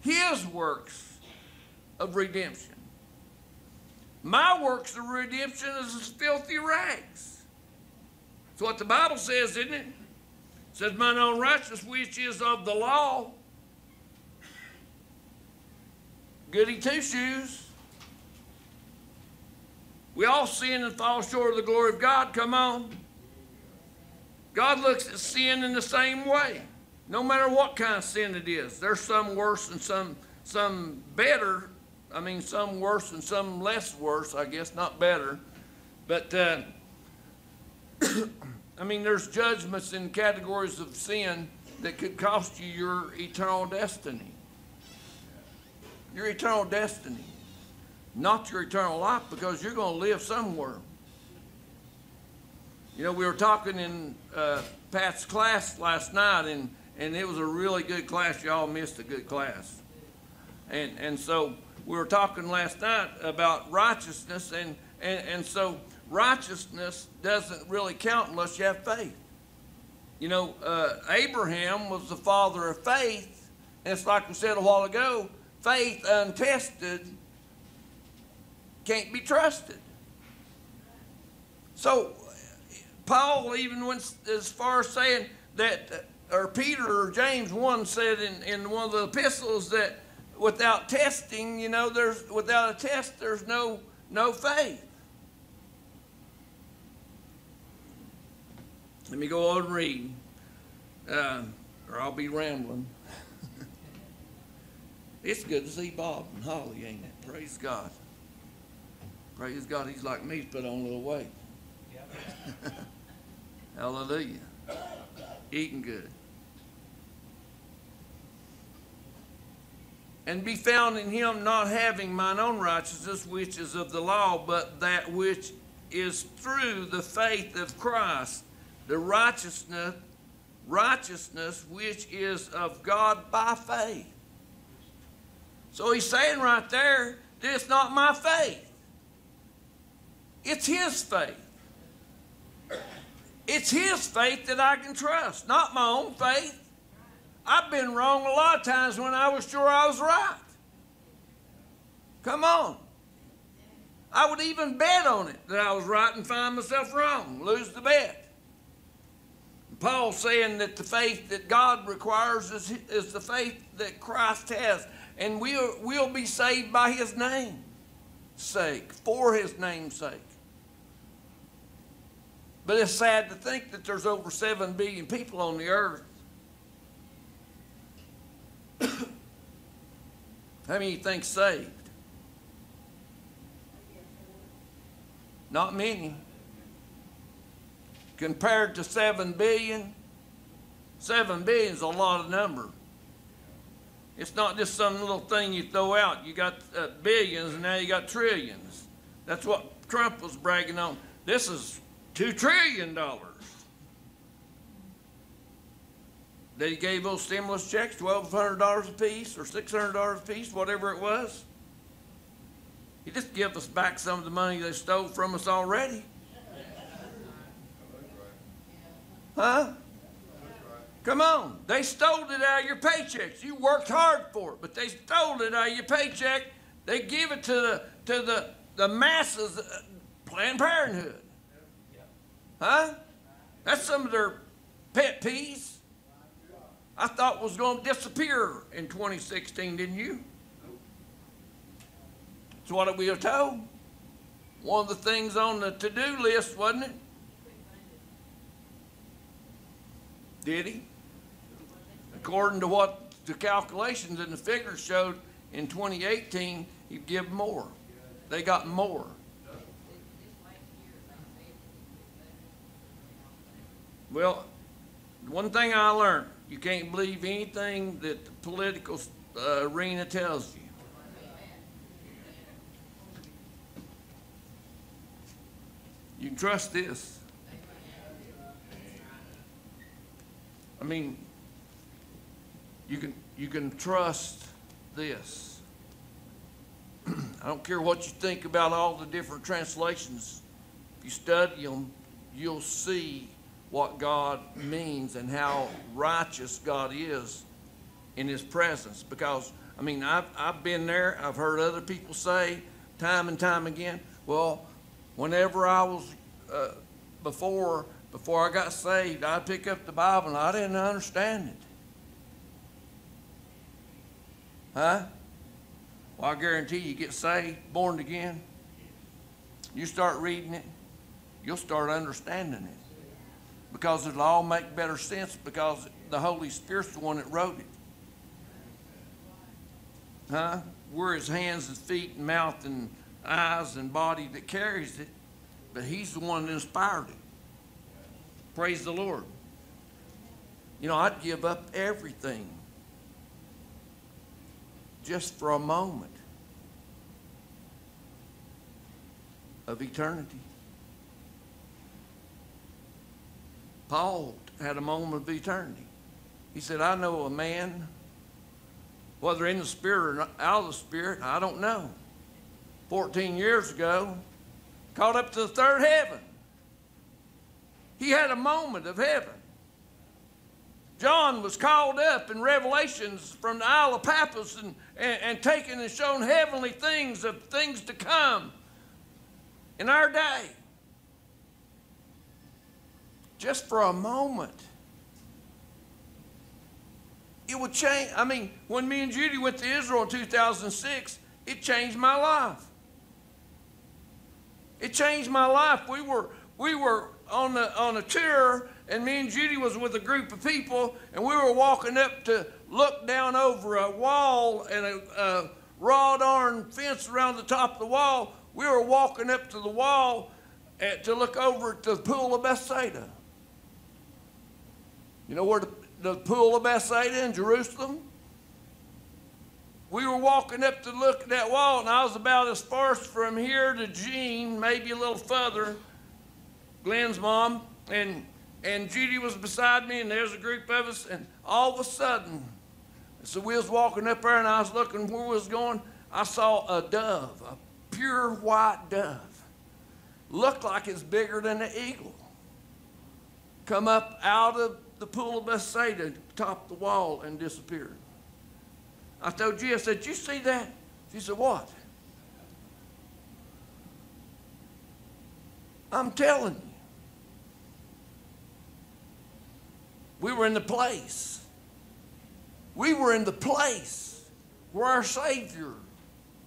His works of redemption. My works of redemption is as filthy rags. That's what the Bible says, isn't it? It says, Mine own righteousness, which is of the law. Goody two shoes. We all sin and fall short of the glory of God. Come on. God looks at sin in the same way, no matter what kind of sin it is. There's some worse and some some better. I mean, some worse and some less worse. I guess not better, but uh, *coughs* I mean, there's judgments in categories of sin that could cost you your eternal destiny. Your eternal destiny, not your eternal life, because you're going to live somewhere. You know, we were talking in uh, Pat's class last night, and, and it was a really good class. Y'all missed a good class. And, and so we were talking last night about righteousness, and, and, and so righteousness doesn't really count unless you have faith. You know, uh, Abraham was the father of faith, and it's like we said a while ago faith untested can't be trusted. So Paul even went as far as saying that, or Peter or James one said in, in one of the epistles that without testing, you know, there's without a test, there's no no faith. Let me go on and read, uh, or I'll be rambling. *laughs* it's good to see Bob and Holly, ain't it? Praise God. Praise God, he's like me, he's put on a little weight. *laughs* Hallelujah. Eating good. And be found in him not having mine own righteousness, which is of the law, but that which is through the faith of Christ, the righteousness, righteousness which is of God by faith. So he's saying right there it's not my faith. It's his faith. It's his faith that I can trust, not my own faith. I've been wrong a lot of times when I was sure I was right. Come on. I would even bet on it that I was right and find myself wrong, lose the bet. Paul saying that the faith that God requires is, is the faith that Christ has, and we'll, we'll be saved by his name sake, for his name's sake. But it's sad to think that there's over 7 billion people on the earth. *coughs* How many you think saved? Not many. Compared to 7 billion, 7 billion is a lot of number. It's not just some little thing you throw out. You got uh, billions and now you got trillions. That's what Trump was bragging on. This is $2 trillion. He gave those stimulus checks, $1,200 a piece or $600 a piece, whatever it was. He just give us back some of the money they stole from us already. Huh? Come on. They stole it out of your paychecks. You worked hard for it, but they stole it out of your paycheck. They give it to the to the, the masses, uh, Planned Parenthood. Huh? That's some of their pet peeves. I thought was going to disappear in 2016, didn't you? That's what we were told. One of the things on the to-do list, wasn't it? Did he? According to what the calculations and the figures showed in 2018, he'd give more. They got more. Well, one thing I learned, you can't believe anything that the political uh, arena tells you. You can trust this. I mean, you can you can trust this. *clears throat* I don't care what you think about all the different translations. If you study them, you'll see what God means and how righteous God is in His presence. Because, I mean, I've, I've been there, I've heard other people say time and time again, well, whenever I was, uh, before, before I got saved, I'd pick up the Bible and I didn't understand it. Huh? Well, I guarantee you get saved, born again, you start reading it, you'll start understanding it because it'll all make better sense because the Holy Spirit's the one that wrote it. Huh? We're his hands and feet and mouth and eyes and body that carries it, but he's the one that inspired it. Praise the Lord. You know, I'd give up everything just for a moment of eternity. Paul had a moment of eternity. He said, I know a man, whether in the spirit or out of the spirit, I don't know. 14 years ago, caught up to the third heaven. He had a moment of heaven. John was called up in Revelations from the Isle of Patmos and, and, and taken and shown heavenly things of things to come in our day. Just for a moment. It would change. I mean, when me and Judy went to Israel in 2006, it changed my life. It changed my life. We were we were on a, on a tour, and me and Judy was with a group of people, and we were walking up to look down over a wall and a, a wrought iron fence around the top of the wall. We were walking up to the wall at, to look over at the pool of Bethsaida. You know where the, the pool of Bethsaida in Jerusalem? we were walking up to look at that wall, and I was about as far from here to Jean, maybe a little further, Glenn's mom, and and Judy was beside me, and there's a group of us, and all of a sudden, so we was walking up there, and I was looking where we was going. I saw a dove, a pure white dove, looked like it's bigger than an eagle, come up out of the pool of Bethsaida, top the wall, and disappeared. I told G, I said, you see that? She said, What? I'm telling you. We were in the place. We were in the place where our Savior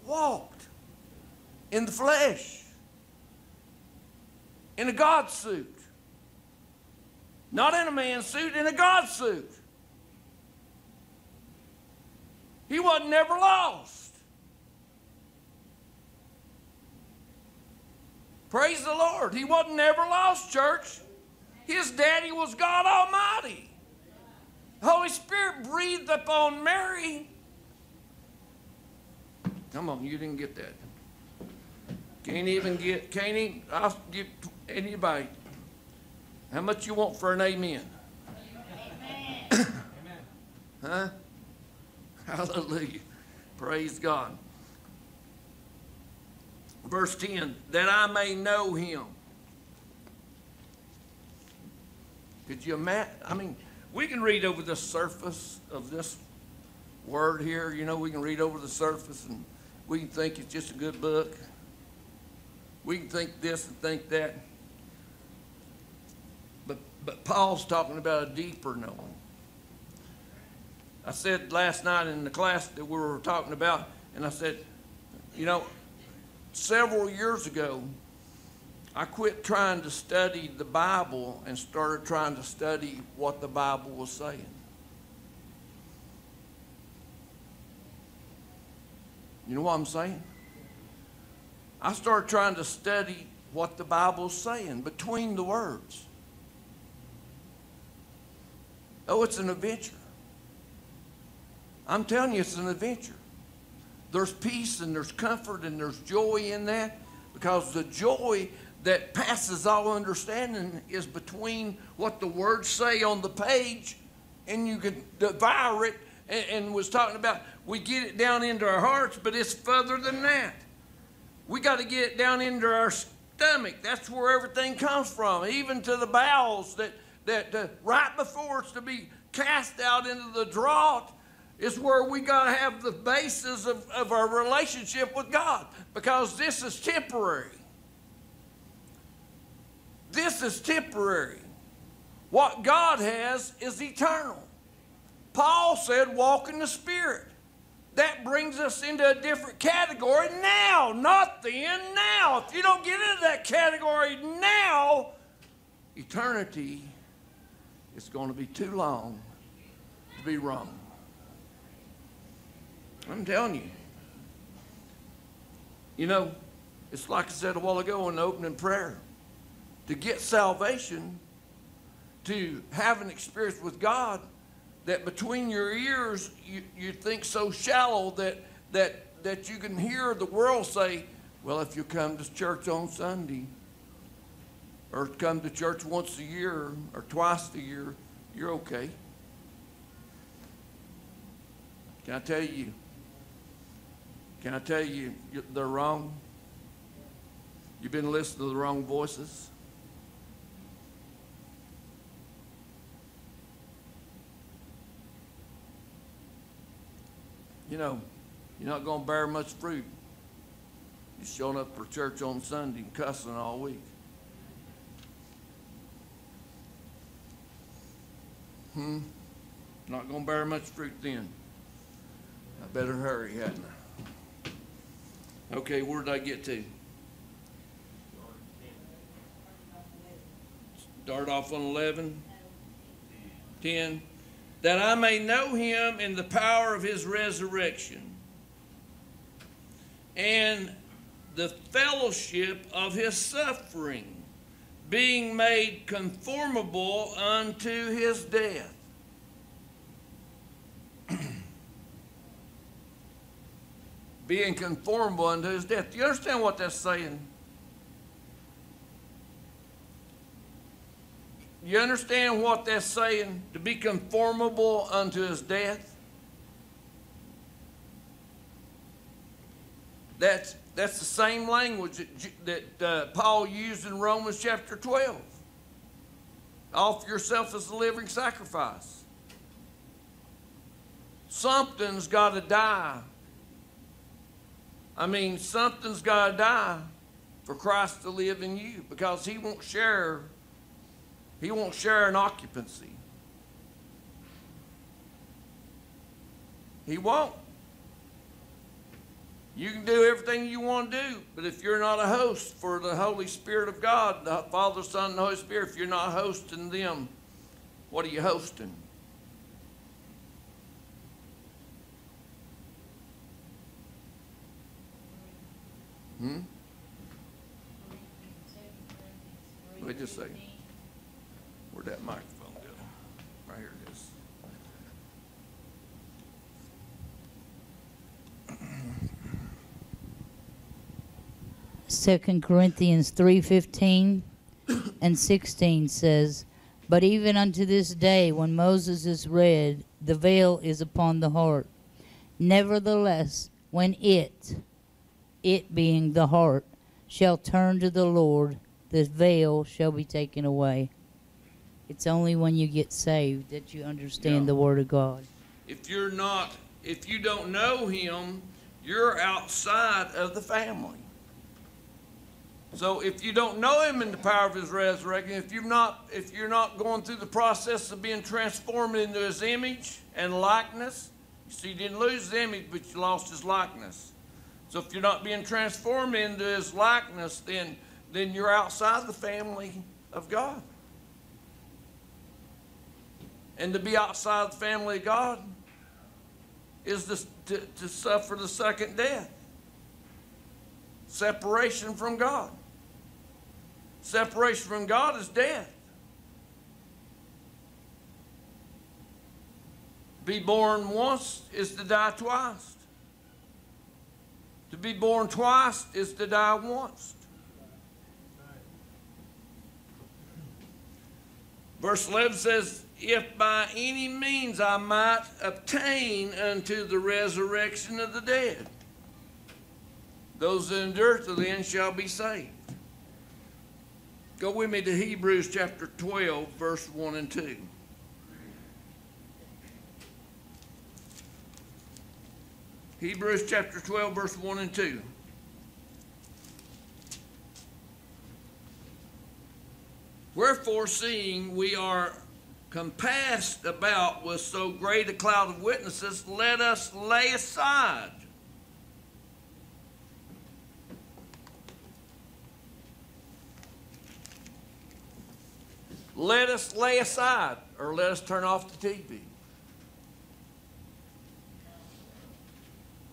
walked in the flesh, in a God suit. Not in a man suit, in a God suit. He wasn't never lost. Praise the Lord. He wasn't never lost, church. His daddy was God Almighty. The Holy Spirit breathed upon Mary. Come on, you didn't get that. Can't even get, can't even, I'll give anybody. How much you want for an amen? Amen. *coughs* huh? Hallelujah. Praise God. Verse 10 that I may know him. Could you imagine? I mean, we can read over the surface of this word here. You know, we can read over the surface and we can think it's just a good book. We can think this and think that. But, Paul's talking about a deeper knowing. I said last night in the class that we were talking about, and I said, you know, several years ago, I quit trying to study the Bible and started trying to study what the Bible was saying. You know what I'm saying? I started trying to study what the Bible's saying between the words. Oh, it's an adventure. I'm telling you, it's an adventure. There's peace and there's comfort and there's joy in that because the joy that passes all understanding is between what the words say on the page and you can devour it and, and was talking about we get it down into our hearts, but it's further than that. We got to get it down into our stomach. That's where everything comes from, even to the bowels that, that right before it's to be cast out into the draught is where we got to have the basis of, of our relationship with God because this is temporary. This is temporary. What God has is eternal. Paul said, walk in the Spirit. That brings us into a different category now, not then, now. If you don't get into that category now, eternity is going to be too long to be wrong. I'm telling you. You know, it's like I said a while ago in the opening prayer. To get salvation, to have an experience with God, that between your ears you, you think so shallow that, that, that you can hear the world say, well, if you come to church on Sunday, or come to church once a year or twice a year, you're okay. Can I tell you, can I tell you, they're wrong? You've been listening to the wrong voices. You know, you're not going to bear much fruit. Just showing up for church on Sunday and cussing all week. Hmm? Not gonna bear much fruit then. I better hurry, hadn't I? Okay, where did I get to? Start off on 11. 10. That I may know him in the power of his resurrection and the fellowship of his suffering, being made conformable unto his death. *clears throat* being conformable unto his death. Do you understand what that's saying? You understand what that's saying? To be conformable unto his death? That's, that's the same language that, that uh, Paul used in Romans chapter 12. Offer yourself as a living sacrifice. Something's got to die. I mean, something's got to die for Christ to live in you because he won't share he won't share an occupancy. He won't. You can do everything you want to do, but if you're not a host for the Holy Spirit of God, the Father, Son, and Holy Spirit, if you're not hosting them, what are you hosting? Hmm? Wait just a second. Where'd that microphone 2 Corinthians 3:15 and 16 says, "But even unto this day when Moses is read, the veil is upon the heart. Nevertheless, when it, it being the heart, shall turn to the Lord, the veil shall be taken away." It's only when you get saved that you understand the word of God. If you're not if you don't know him, you're outside of the family. So if you don't know him in the power of his resurrection, if you're not, if you're not going through the process of being transformed into his image and likeness, you see, you didn't lose his image, but you lost his likeness. So if you're not being transformed into his likeness, then then you're outside the family of God. And to be outside the family of God is to, to, to suffer the second death separation from God. Separation from God is death. Be born once is to die twice. To be born twice is to die once. Verse 11 says, If by any means I might obtain unto the resurrection of the dead, those that endure to the end shall be saved. Go with me to Hebrews chapter 12, verse 1 and 2. Hebrews chapter 12, verse 1 and 2. Wherefore, seeing we are compassed about with so great a cloud of witnesses, let us lay aside. Let us lay aside, or let us turn off the TV.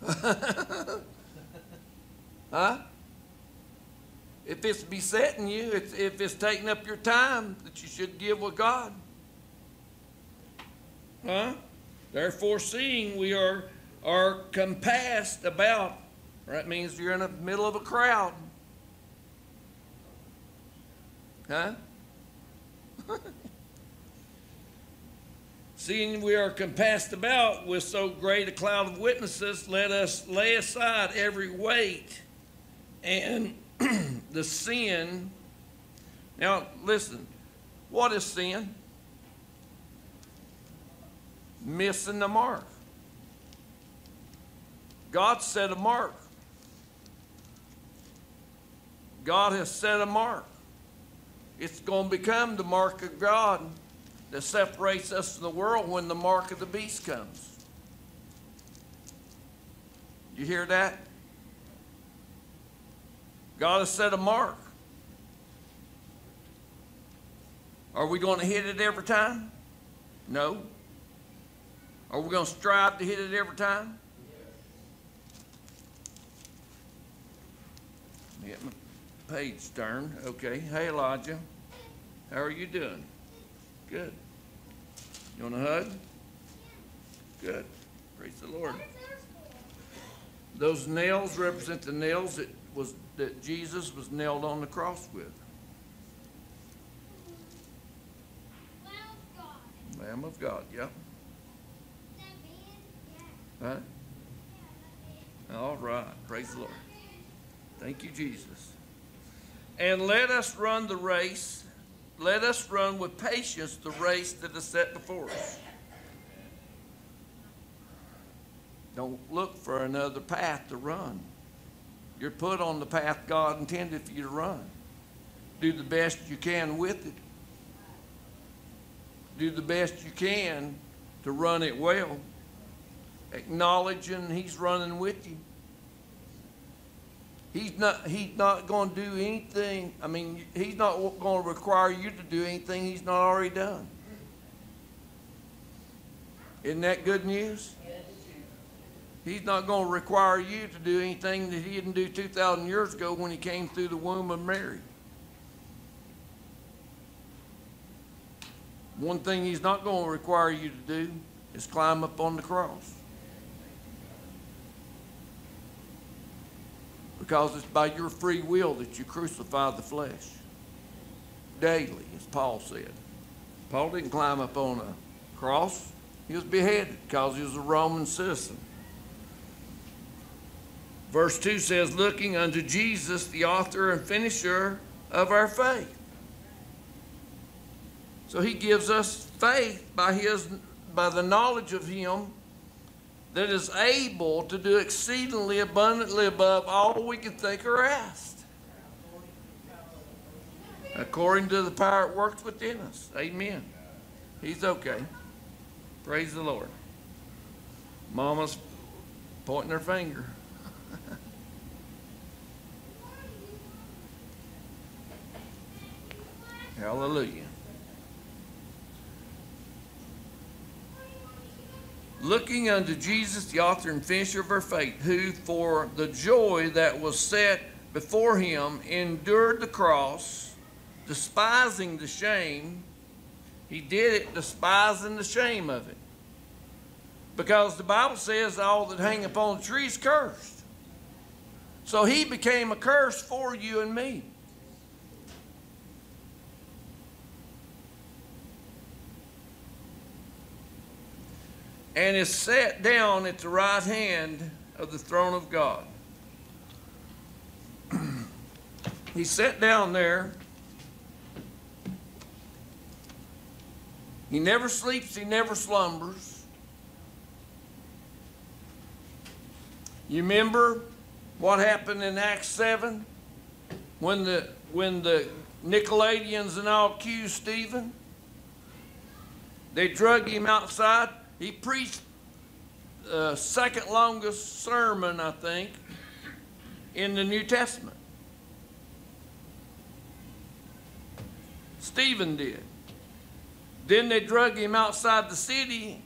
*laughs* huh? If it's besetting you, it's, if it's taking up your time that you should give with God. Huh? Therefore, seeing we are, are compassed about, that means you're in the middle of a crowd. Huh? *laughs* Seeing we are compassed about with so great a cloud of witnesses, let us lay aside every weight and *clears throat* the sin. Now, listen, what is sin? Missing the mark. God set a mark. God has set a mark. It's going to become the mark of God that separates us from the world when the mark of the beast comes. You hear that? God has set a mark. Are we going to hit it every time? No. Are we going to strive to hit it every time? Get page turned. Okay. Hey, Elijah. How are you doing? Good. You want a hug? Good. Praise the Lord. Those nails represent the nails that was that Jesus was nailed on the cross with. Lamb of God, yep. Huh? All right. Praise the Lord. Thank you, Jesus. And let us run the race. Let us run with patience the race that is set before us. Don't look for another path to run. You're put on the path God intended for you to run. Do the best you can with it. Do the best you can to run it well, acknowledging He's running with you. He's not, he's not going to do anything. I mean, he's not going to require you to do anything he's not already done. Isn't that good news? He's not going to require you to do anything that he didn't do 2,000 years ago when he came through the womb of Mary. One thing he's not going to require you to do is climb up on the cross. Because it's by your free will that you crucify the flesh. Daily, as Paul said. Paul didn't climb up on a cross. He was beheaded because he was a Roman citizen. Verse 2 says, Looking unto Jesus, the author and finisher of our faith. So he gives us faith by his by the knowledge of him that is able to do exceedingly abundantly above all we can think or ask. According to the power it works within us. Amen. He's okay. Praise the Lord. Mama's pointing her finger. *laughs* Hallelujah. Looking unto Jesus, the author and finisher of our faith, who for the joy that was set before him endured the cross, despising the shame. He did it despising the shame of it. Because the Bible says all that hang upon the tree is cursed. So he became a curse for you and me. And is set down at the right hand of the throne of God. *clears throat* He's set down there. He never sleeps, he never slumbers. You remember what happened in Acts 7 when the when the Nicolaitans and all accused Stephen? They drug him outside he preached the second longest sermon, I think, in the New Testament. Stephen did. Then they drug him outside the city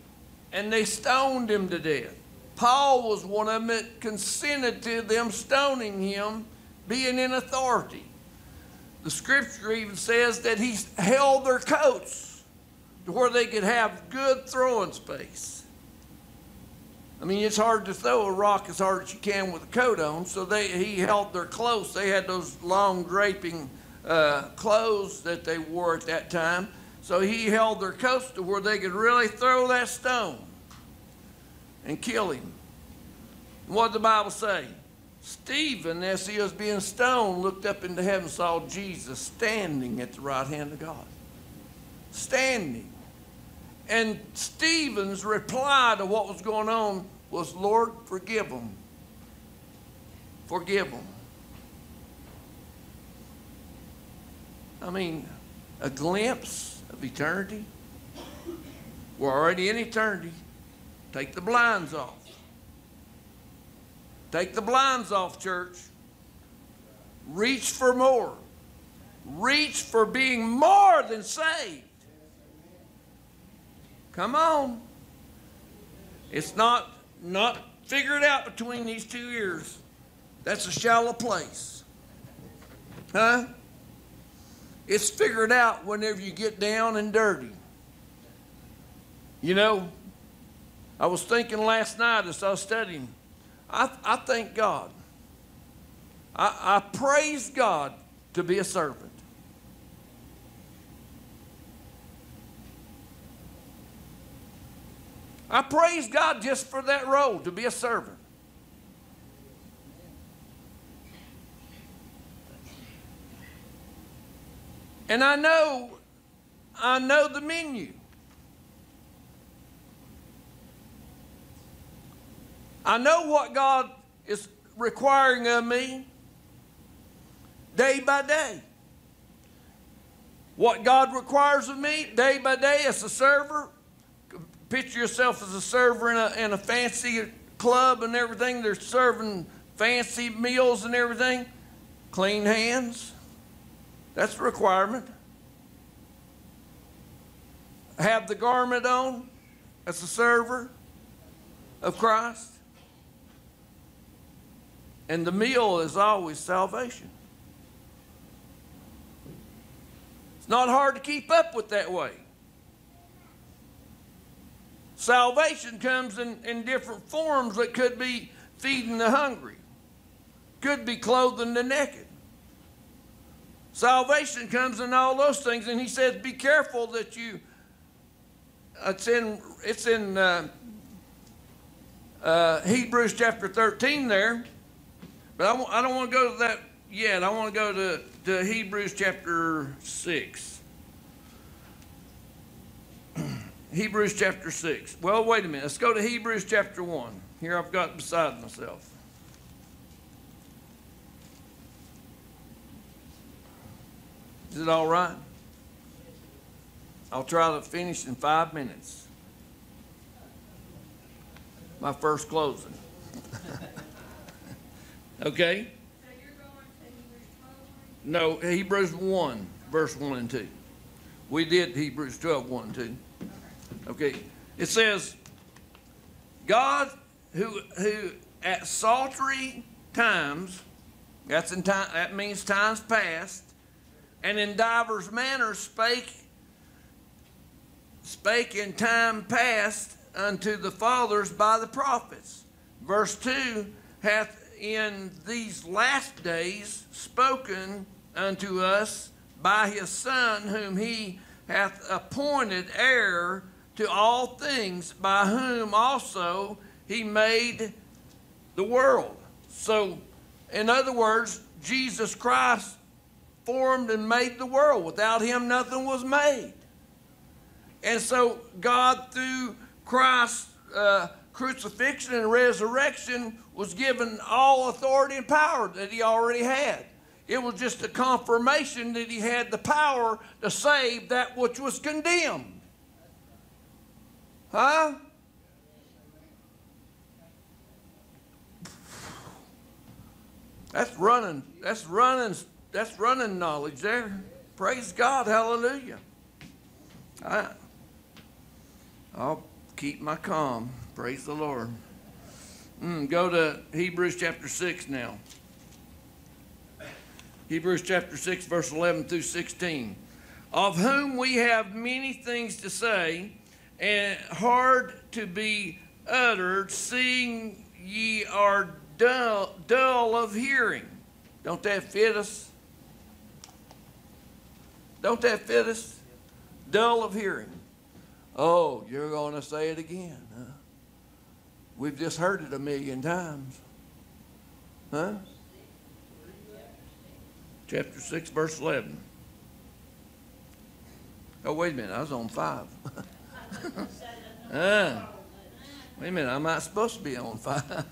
and they stoned him to death. Paul was one of them that consented to them stoning him, being in authority. The scripture even says that he held their coats where they could have good throwing space. I mean, it's hard to throw a rock as hard as you can with a coat on, so they, he held their clothes. They had those long draping uh, clothes that they wore at that time. So he held their coats to where they could really throw that stone and kill him. And what did the Bible say? Stephen, as he was being stoned, looked up into heaven and saw Jesus standing at the right hand of God. Standing. And Stephen's reply to what was going on was, Lord, forgive them. Forgive them. I mean, a glimpse of eternity. We're already in eternity. Take the blinds off. Take the blinds off, church. Reach for more. Reach for being more than saved. Come on. It's not not figured out between these two ears. That's a shallow place. Huh? It's figured out whenever you get down and dirty. You know, I was thinking last night as I was studying, I, I thank God. I, I praise God to be a servant. I praise God just for that role, to be a servant. And I know, I know the menu. I know what God is requiring of me day by day. What God requires of me day by day as a server. Picture yourself as a server in a, in a fancy club and everything. They're serving fancy meals and everything. Clean hands. That's a requirement. Have the garment on as a server of Christ. And the meal is always salvation. It's not hard to keep up with that way. Salvation comes in, in different forms. that could be feeding the hungry, could be clothing the naked. Salvation comes in all those things, and he says, "Be careful that you." It's in it's in uh, uh, Hebrews chapter thirteen there, but I w- I don't want to go to that yet. I want to go to, to Hebrews chapter six. Hebrews chapter 6. Well, wait a minute. Let's go to Hebrews chapter 1. Here I've got beside myself. Is it all right? I'll try to finish in five minutes. My first closing. *laughs* okay? No, Hebrews 1, verse 1 and 2. We did Hebrews 12, 1 and 2. Okay. It says, God who who at sultry times, that's in time that means times past, and in divers manners spake spake in time past unto the fathers by the prophets. Verse 2 hath in these last days spoken unto us by his Son, whom he hath appointed heir to all things, by whom also he made the world. So, in other words, Jesus Christ formed and made the world. Without him, nothing was made. And so, God, through Christ's uh, crucifixion and resurrection, was given all authority and power that he already had. It was just a confirmation that he had the power to save that which was condemned. Huh? That's running. That's running. That's running knowledge there. Praise God. Hallelujah. I, I'll keep my calm. Praise the Lord. Mm, go to Hebrews chapter 6 now. Hebrews chapter 6, verse 11 through 16. Of whom we have many things to say, and hard to be uttered, seeing ye are dull, dull of hearing. Don't that fit us? Don't that fit us? Dull of hearing. Oh, you're going to say it again, huh? We've just heard it a million times. Huh? Chapter 6, verse 11. Oh, wait a minute. I was on 5. *laughs* uh, *laughs* wait a minute, I'm not supposed to be on five.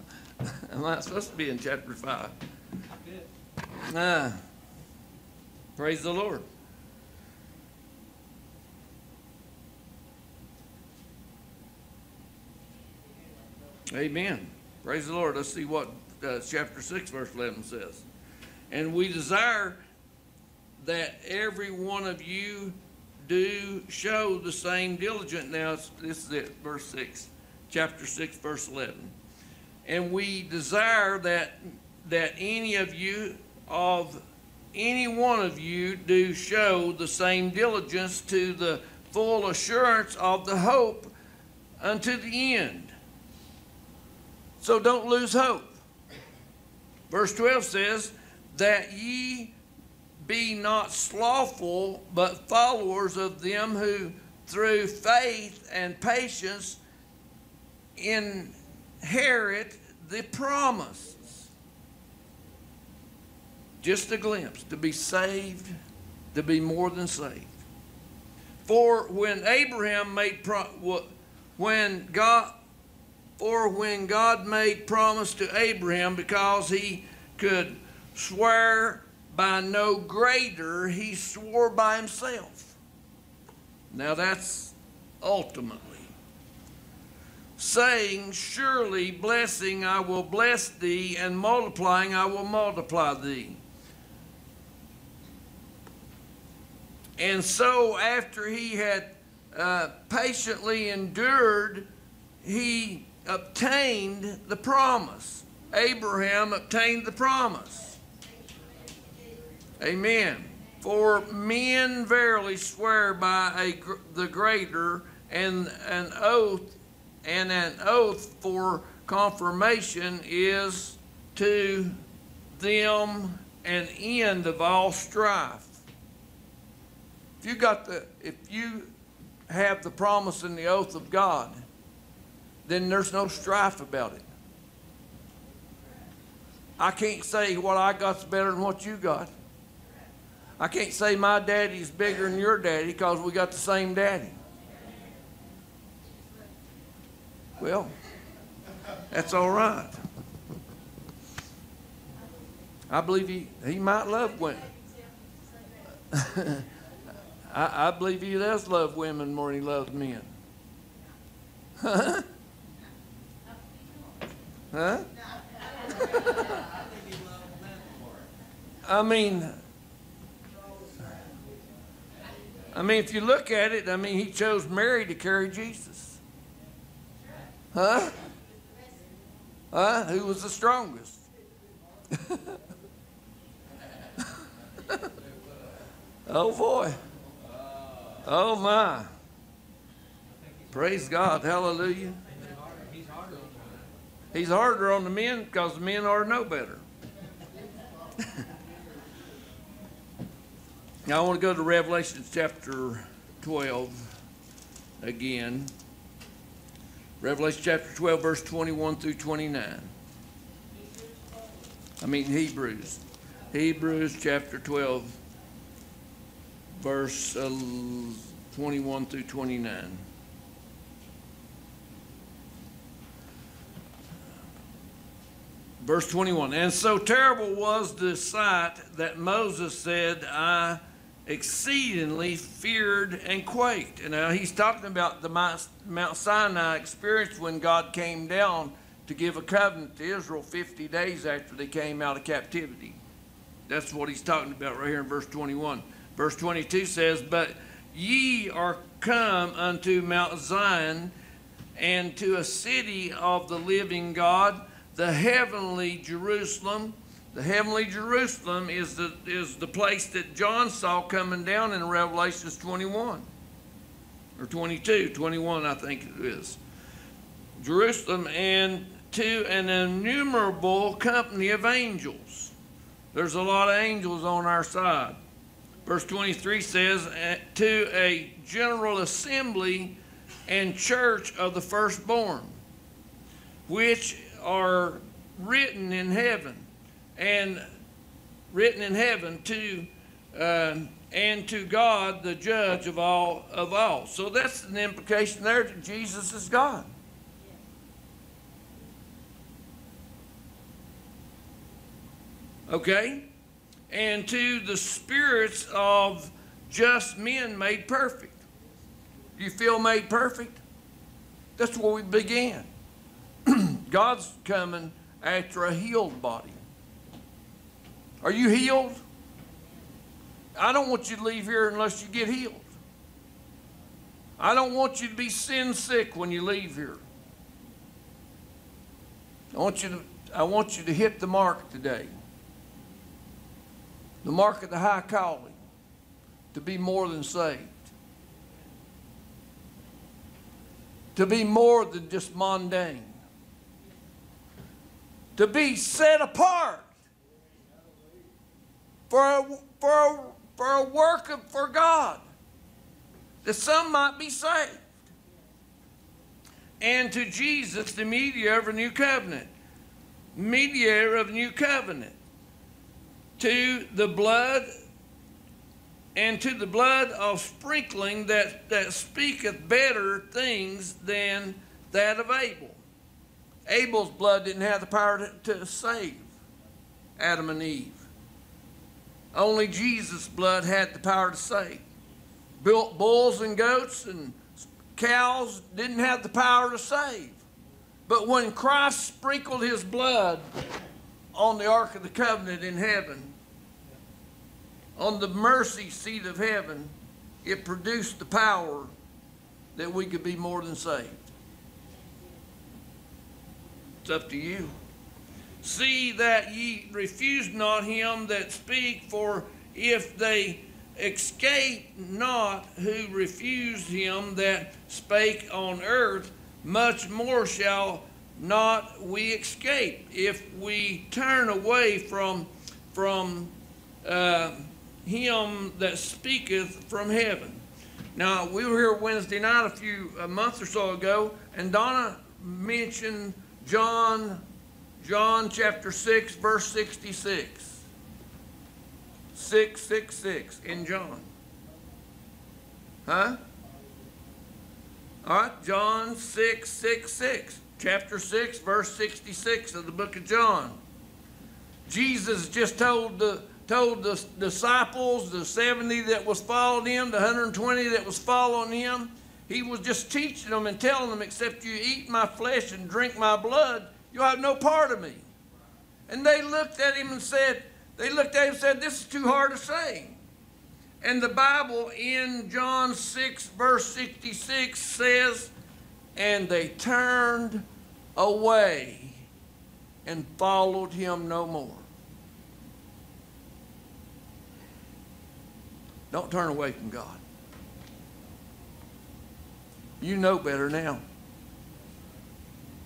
I'm not supposed to be in chapter five. Uh, ah. praise the Lord. Amen. Praise the Lord. Let's see what uh, chapter 6, verse 11 says. And we desire that every one of you do show the same diligence. Now, this is it, verse 6, chapter 6, verse 11. And we desire that, that any of you, of any one of you, do show the same diligence to the full assurance of the hope unto the end. So don't lose hope. Verse 12 says, That ye be not slothful, but followers of them who through faith and patience inherit the promises. Just a glimpse to be saved, to be more than saved. For when Abraham made when God for when God made promise to Abraham because he could swear by no greater, he swore by himself. Now that's ultimately saying, Surely blessing I will bless thee, and multiplying I will multiply thee. And so, after he had uh, patiently endured, he obtained the promise. Abraham obtained the promise. Amen. For men verily swear by a, the greater, and an oath, and an oath for confirmation is to them an end of all strife. If you got the, if you have the promise and the oath of God, then there's no strife about it. I can't say what I got's better than what you got. I can't say my daddy's bigger than your daddy because we got the same daddy. Well, that's all right. I believe he, he might love women. *laughs* I, I believe he does love women more than he loves men. *laughs* Huh? *laughs* I mean, I mean, if you look at it, I mean, he chose Mary to carry Jesus. Huh? Huh? Who was the strongest? *laughs* oh boy. Oh my. Praise God. Hallelujah. He's harder on the men because the men are no better. *laughs* now I want to go to Revelation chapter 12 again. Revelation chapter 12, verse 21 through 29. I mean Hebrews. Hebrews chapter 12, verse uh, 21 through 29. Verse 21 And so terrible was the sight that Moses said, I exceedingly feared and quaked. And now he's talking about the Mount Sinai experience when God came down to give a covenant to Israel 50 days after they came out of captivity. That's what he's talking about right here in verse 21. Verse 22 says, But ye are come unto Mount Zion and to a city of the living God, the heavenly Jerusalem. The heavenly Jerusalem is the, is the place that John saw coming down in Revelations 21 or 22, 21, I think it is. Jerusalem and to an innumerable company of angels. There's a lot of angels on our side. Verse 23 says, "Uh, To a general assembly and church of the firstborn, which are written in heaven, and written in heaven to uh, and to God, the judge of all of all. So that's an implication there that Jesus is God. Okay? And to the spirits of just men made perfect. You feel made perfect? That's where we began. *clears throat* God's coming after a healed body. Are you healed? I don't want you to leave here unless you get healed. I don't want you to be sin sick when you leave here. I want you to, I want you to hit the mark today. The mark of the high calling. To be more than saved. To be more than just mundane. To be set apart for a, for for a work of, for God that some might be saved. And to Jesus, the mediator of a new covenant. Mediator of a new covenant. To the blood and to the blood of sprinkling that, that speaketh better things than that of Abel. Abel's blood didn't have the power to, to save Adam and Eve. Only Jesus' blood had the power to save. Built bulls and goats and cows didn't have the power to save. But when Christ sprinkled his blood on the Ark of the Covenant in heaven, on the mercy seat of heaven, it produced the power that we could be more than saved. It's up to you. See that ye refuse not him that speak, for if they escape not who refused him that spake on earth, much more shall not we escape if we turn away from from uh, him that speaketh from heaven. Now we were here Wednesday night a few a month or so ago, and Donna mentioned John John chapter 6, verse 66. 666 in John. Huh? All right, John 6, 6, 6. Chapter 6, verse 66 of the book of John. Jesus just told the told the disciples, the 70 that was following him, the 120 that was following him, he was just teaching them and telling them, except you eat my flesh and drink my blood, you'll have no part of me. And they looked at him and said, they looked at him and said, This is too hard to say. And the Bible in John 6, verse 66 says, And they turned away and followed him no more. Don't turn away from God. You know better now.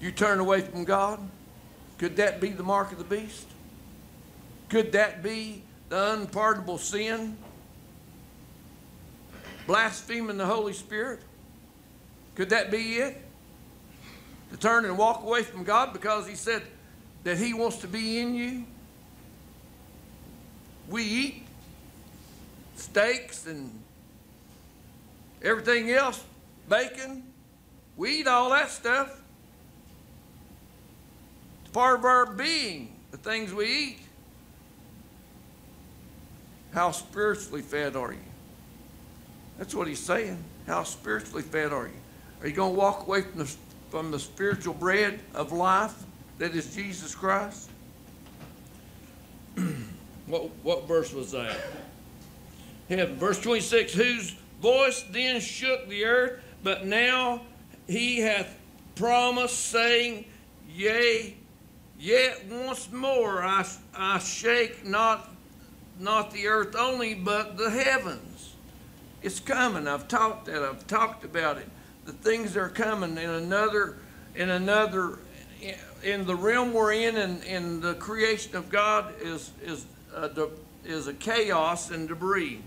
You turn away from God, could that be the mark of the beast? Could that be the unpardonable sin? Blaspheming the Holy Spirit? Could that be it? To turn and walk away from God because He said that He wants to be in you? We eat steaks and everything else, bacon. We eat all that stuff. Part of our being, the things we eat. How spiritually fed are you? That's what he's saying. How spiritually fed are you? Are you going to walk away from the, from the spiritual bread of life that is Jesus Christ? *clears throat* what, what verse was that? Heaven. Verse 26 Whose voice then shook the earth, but now he hath promised, saying, Yea, yet once more I, I shake not not the earth only, but the heavens. It's coming. I've talked that. I've talked about it. The things are coming in another, in another, in the realm we're in, and in, the creation of God is is a, is a chaos and debris.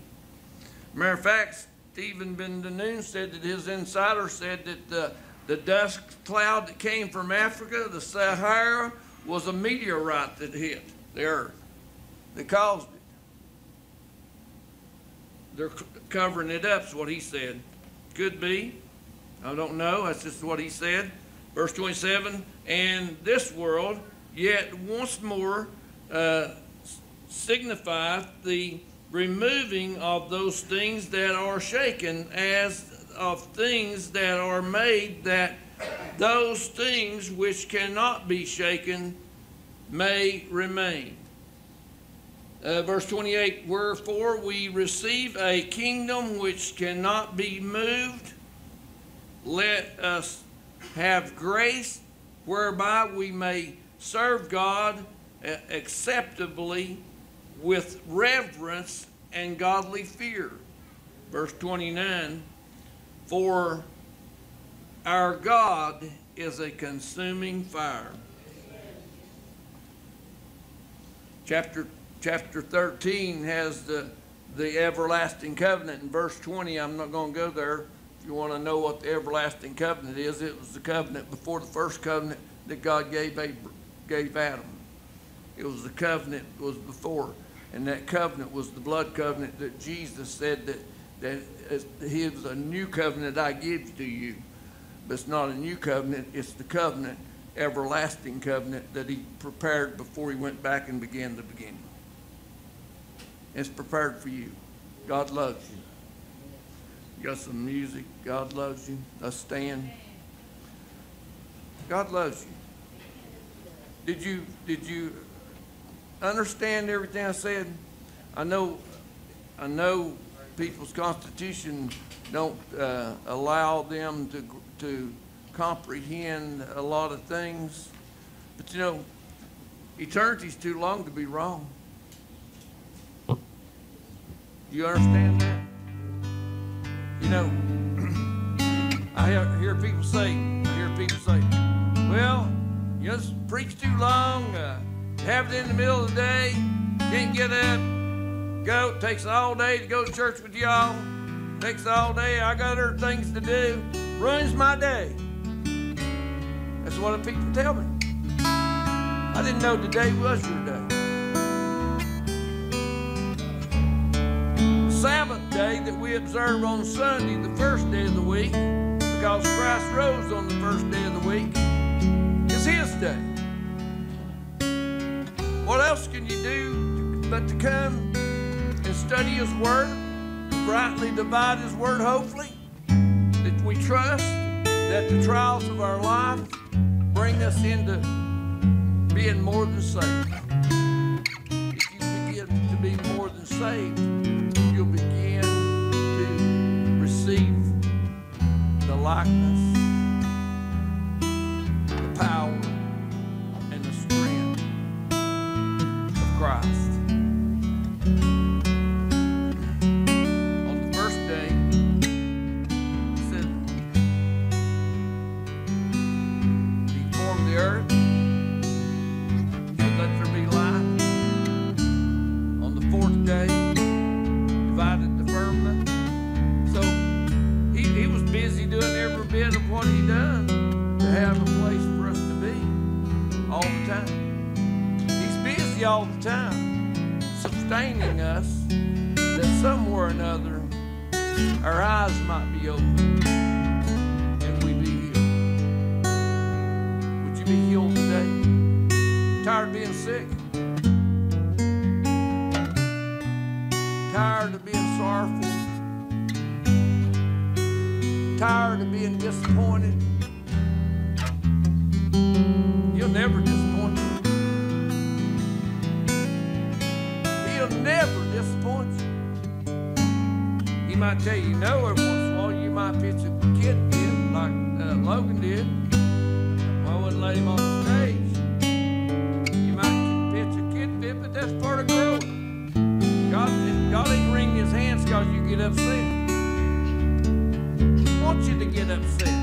Matter of fact, Steven Ben-Nun said that his insider said that the the dust cloud that came from Africa, the Sahara, was a meteorite that hit the earth that caused it they're covering it up, is what he said. Could be. I don't know. That's just what he said. Verse 27 And this world, yet once more, uh, signifieth the removing of those things that are shaken, as of things that are made, that those things which cannot be shaken may remain. Uh, verse 28 Wherefore we receive a kingdom which cannot be moved. Let us have grace whereby we may serve God uh, acceptably with reverence and godly fear. Verse 29 For our God is a consuming fire. Chapter, chapter 13 has the, the everlasting covenant. In verse 20, I'm not going to go there. If you want to know what the everlasting covenant is, it was the covenant before the first covenant that God gave, Abra- gave Adam. It was the covenant that was before. And that covenant was the blood covenant that Jesus said that, that he was a new covenant I give to you. But it's not a new covenant, it's the covenant, everlasting covenant that he prepared before he went back and began the beginning. It's prepared for you. God loves you. You got some music. God loves you. Let's stand. God loves you. Did you did you understand everything I said? I know I know people's constitution don't uh, allow them to to comprehend a lot of things, but you know, eternity's too long to be wrong. You understand that? You know, *clears throat* I hear, hear people say, I hear people say, well, you just preach too long, uh, have it in the middle of the day, can't get up, go, takes all day to go to church with y'all, takes all day, I got other things to do, ruins my day. That's what the people tell me. I didn't know today was your day. Sabbath day that we observe on Sunday, the first day of the week, because Christ rose on the first day of the week, is His day. What else can you do but to come and study His Word, rightly divide His Word, hopefully, trust that the trials of our life bring us into being more than saved. If you begin to be more than saved, you'll begin to receive the likeness, get upset. He wants you to get upset.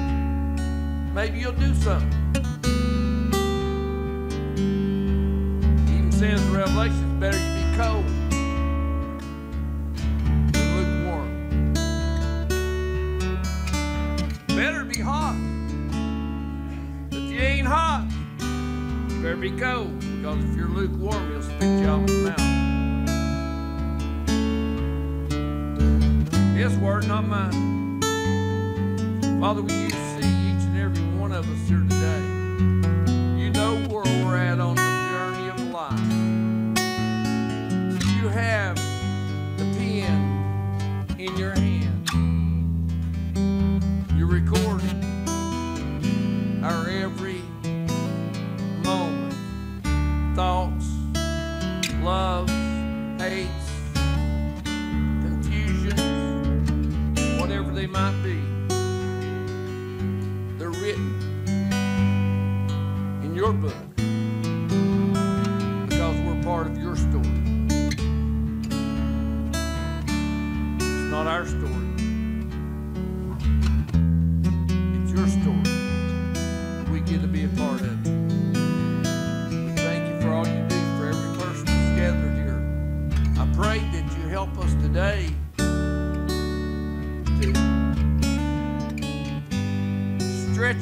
Maybe you'll do something. He even says in Revelation, better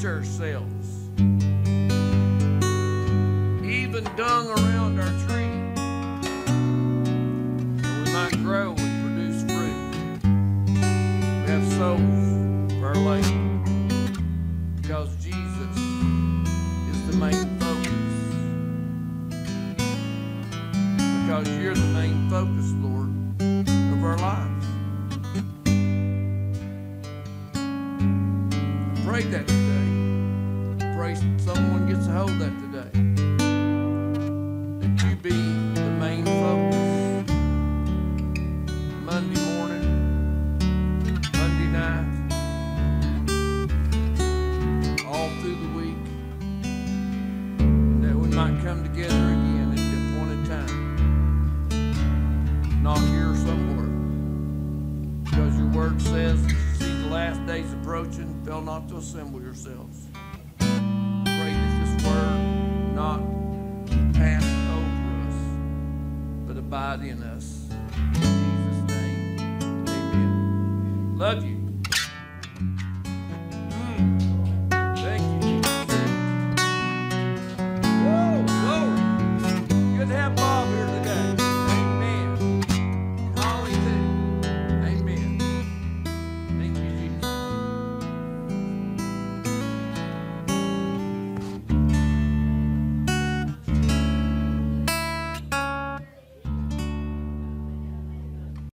stretch